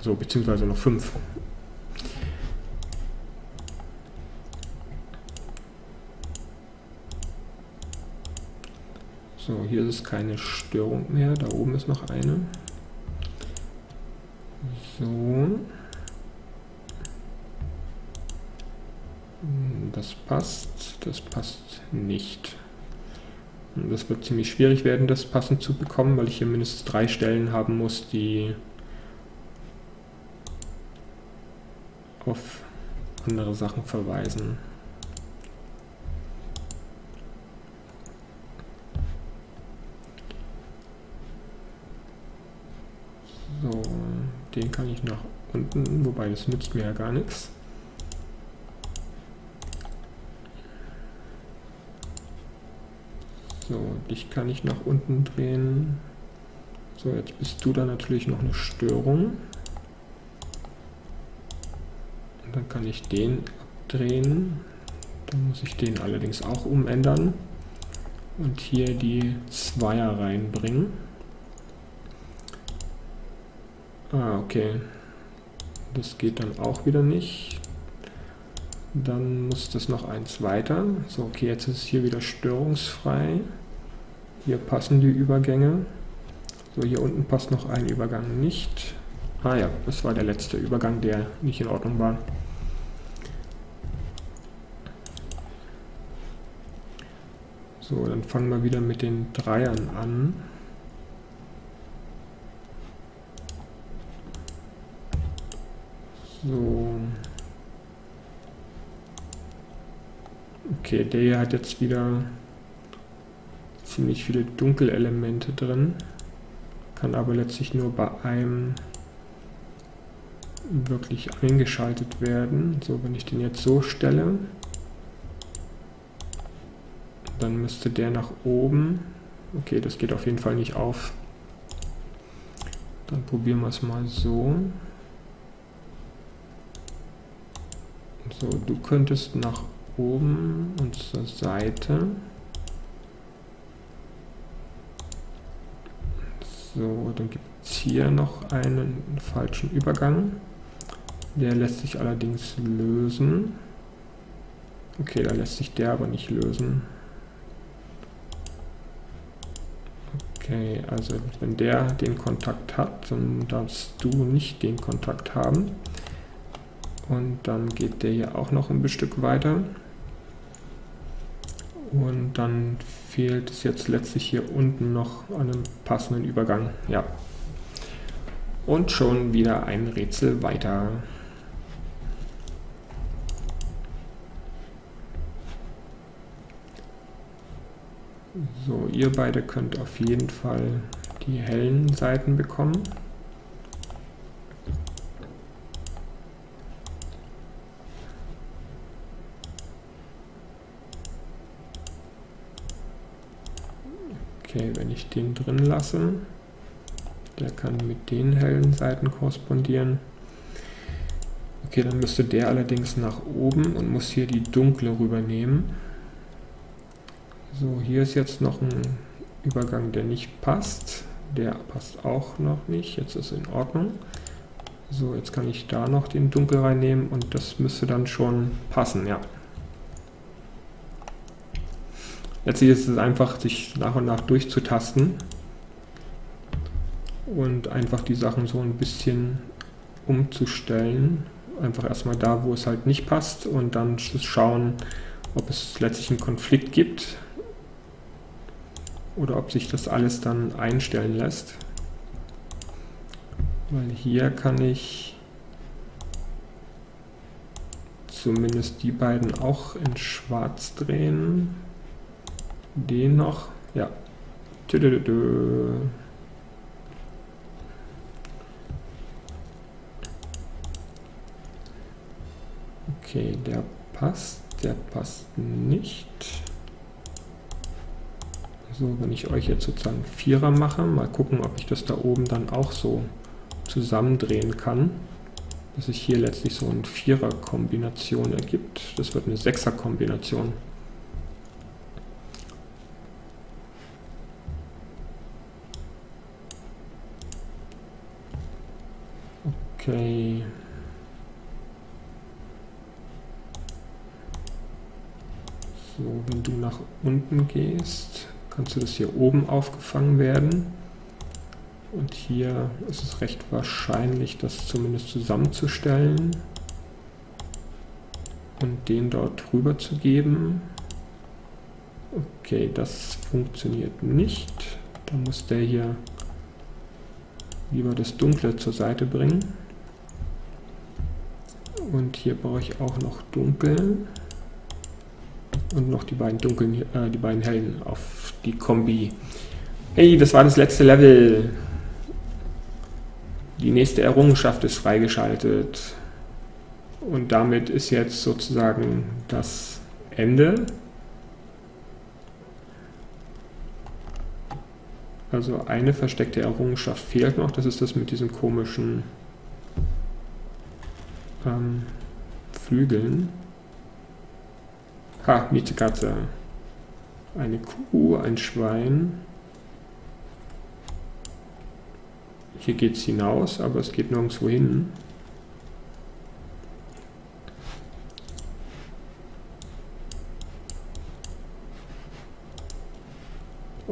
Speaker 1: So, beziehungsweise noch 5. So, hier ist keine Störung mehr. Da oben ist noch eine. So. Das passt, das passt nicht. Das wird ziemlich schwierig werden, das passend zu bekommen, weil ich hier mindestens drei Stellen haben muss, die auf andere Sachen verweisen. So. Den kann ich nach unten, wobei das nützt mir ja gar nichts. So. Dich kann ich nach unten drehen. So, jetzt bist du da natürlich noch eine Störung. Und dann kann ich den abdrehen. Dann muss ich den allerdings auch umändern. Und hier die Zweier reinbringen. Ah, okay. Das geht dann auch wieder nicht. Dann muss das noch eins weiter. So, okay, jetzt ist es hier wieder störungsfrei. Hier passen die Übergänge. So, hier unten passt noch ein Übergang nicht. Ah ja, das war der letzte Übergang, der nicht in Ordnung war. So, dann fangen wir wieder mit den Dreiern an. So. Okay, der hat jetzt wieder ziemlich viele Dunkelelemente drin, kann aber letztlich nur bei einem wirklich eingeschaltet werden. So, wenn ich den jetzt so stelle, dann müsste der nach oben. Okay, das geht auf jeden Fall nicht auf. Dann probieren wir es mal so. So, du könntest nach oben und zur Seite. So, dann gibt es hier noch einen falschen Übergang. Der lässt sich allerdings lösen. Okay, da lässt sich der aber nicht lösen. Okay, also wenn der den Kontakt hat, dann darfst du nicht den Kontakt haben. Und dann geht der hier auch noch ein Stück weiter. Und dann fehlt es jetzt letztlich hier unten noch an einem passenden Übergang. Ja. Und schon wieder ein Rätsel weiter. So, ihr beide könnt auf jeden Fall die hellen Seiten bekommen. Okay, wenn ich den drin lasse, der kann mit den hellen Seiten korrespondieren. Okay, dann müsste der allerdings nach oben und muss hier die dunkle rübernehmen. So, hier ist jetzt noch ein Übergang, der nicht passt. Der passt auch noch nicht. Jetzt ist in Ordnung. So, jetzt kann ich da noch den Dunkel reinnehmen und das müsste dann schon passen, ja. Letztlich ist es einfach, sich nach und nach durchzutasten und einfach die Sachen so ein bisschen umzustellen. Einfach erstmal da, wo es halt nicht passt und dann schauen, ob es letztlich einen Konflikt gibt oder ob sich das alles dann einstellen lässt. Weil hier kann ich zumindest die beiden auch in schwarz drehen. Den noch. Ja. Okay, der passt. Der passt nicht. So, wenn ich euch jetzt sozusagen Vierer mache, mal gucken, ob ich das da oben dann auch so zusammendrehen kann, dass sich hier letztlich so eine Vierer-Kombination ergibt. Das wird eine Sechser-Kombination. Okay. So, wenn du nach unten gehst, kannst du das hier oben aufgefangen werden. Und hier ist es recht wahrscheinlich, das zumindest zusammenzustellen und den dort rüber zu geben. Okay, das funktioniert nicht. Da muss der hier lieber das Dunkle zur Seite bringen. Und hier brauche ich auch noch dunkel. Und noch die beiden dunklen, äh, die beiden hellen auf die Kombi. Hey, das war das letzte Level. Die nächste Errungenschaft ist freigeschaltet. Und damit ist jetzt sozusagen das Ende. Also eine versteckte Errungenschaft fehlt noch, das ist das mit diesen komischen ähm, Flügeln. Ha, Miezekatze. Eine Kuh, ein Schwein. Hier geht es hinaus, aber es geht nirgendwo hin.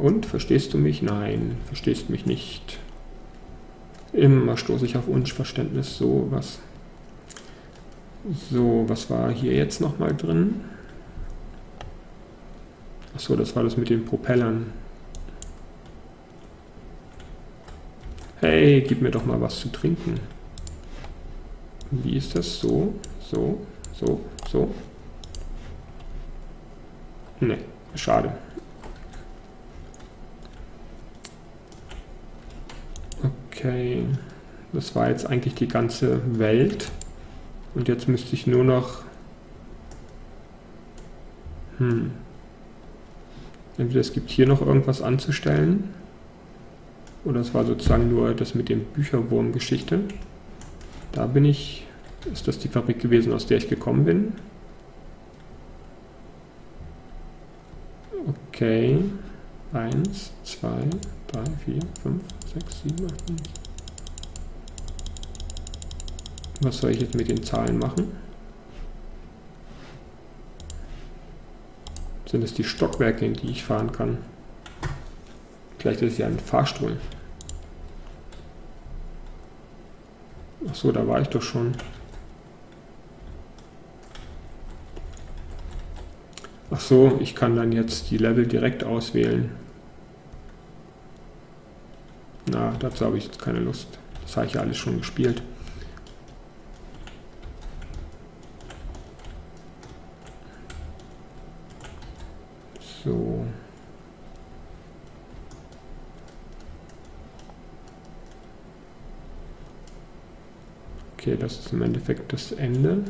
Speaker 1: Und, verstehst du mich? Nein, verstehst mich nicht. Immer stoße ich auf Unverständnis. So, was... So, was war hier jetzt nochmal drin? Achso, das war das mit den Propellern. Hey, gib mir doch mal was zu trinken. Wie ist das? So, so, so, so. Ne, schade. Okay, das war jetzt eigentlich die ganze Welt. Und jetzt müsste ich nur noch... Hm. Entweder es gibt hier noch irgendwas anzustellen. Oder es war sozusagen nur das mit dem Bücherwurm-Geschichte. Da bin ich... Ist das die Fabrik gewesen, aus der ich gekommen bin? Okay. 1, 2, 3, 4, 5, 6, 7, 8, 9. Was soll ich jetzt mit den Zahlen machen? Sind es die Stockwerke, in die ich fahren kann? Vielleicht ist es ja ein Fahrstuhl. Ach so, da war ich doch schon. Ach so, ich kann dann jetzt die Level direkt auswählen. Na, dazu habe ich jetzt keine Lust. Das habe ich ja alles schon gespielt. So. Okay, das ist im Endeffekt das Ende.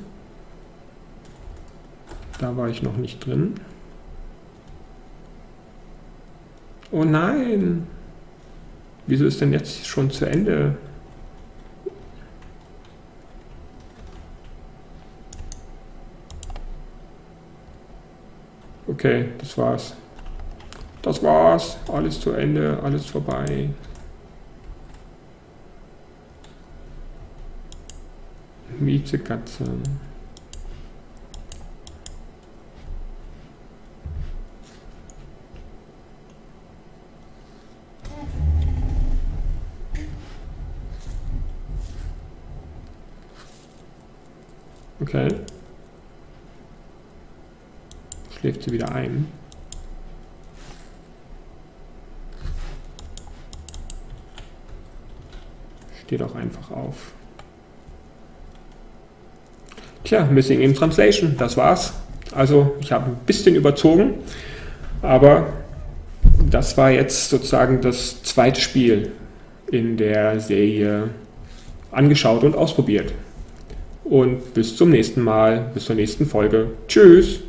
Speaker 1: Da war ich noch nicht drin. Oh nein! Wieso ist denn jetzt schon zu Ende? Okay, das war's. Das war's. Alles zu Ende, alles vorbei. Miezekatze. Okay. Schläft sie wieder ein. Steht auch einfach auf. Tja, Missing in Translation, das war's. Also ich habe ein bisschen überzogen, aber das war jetzt sozusagen das zweite Spiel in der Serie angeschaut und ausprobiert. Und bis zum nächsten Mal, bis zur nächsten Folge. Tschüss!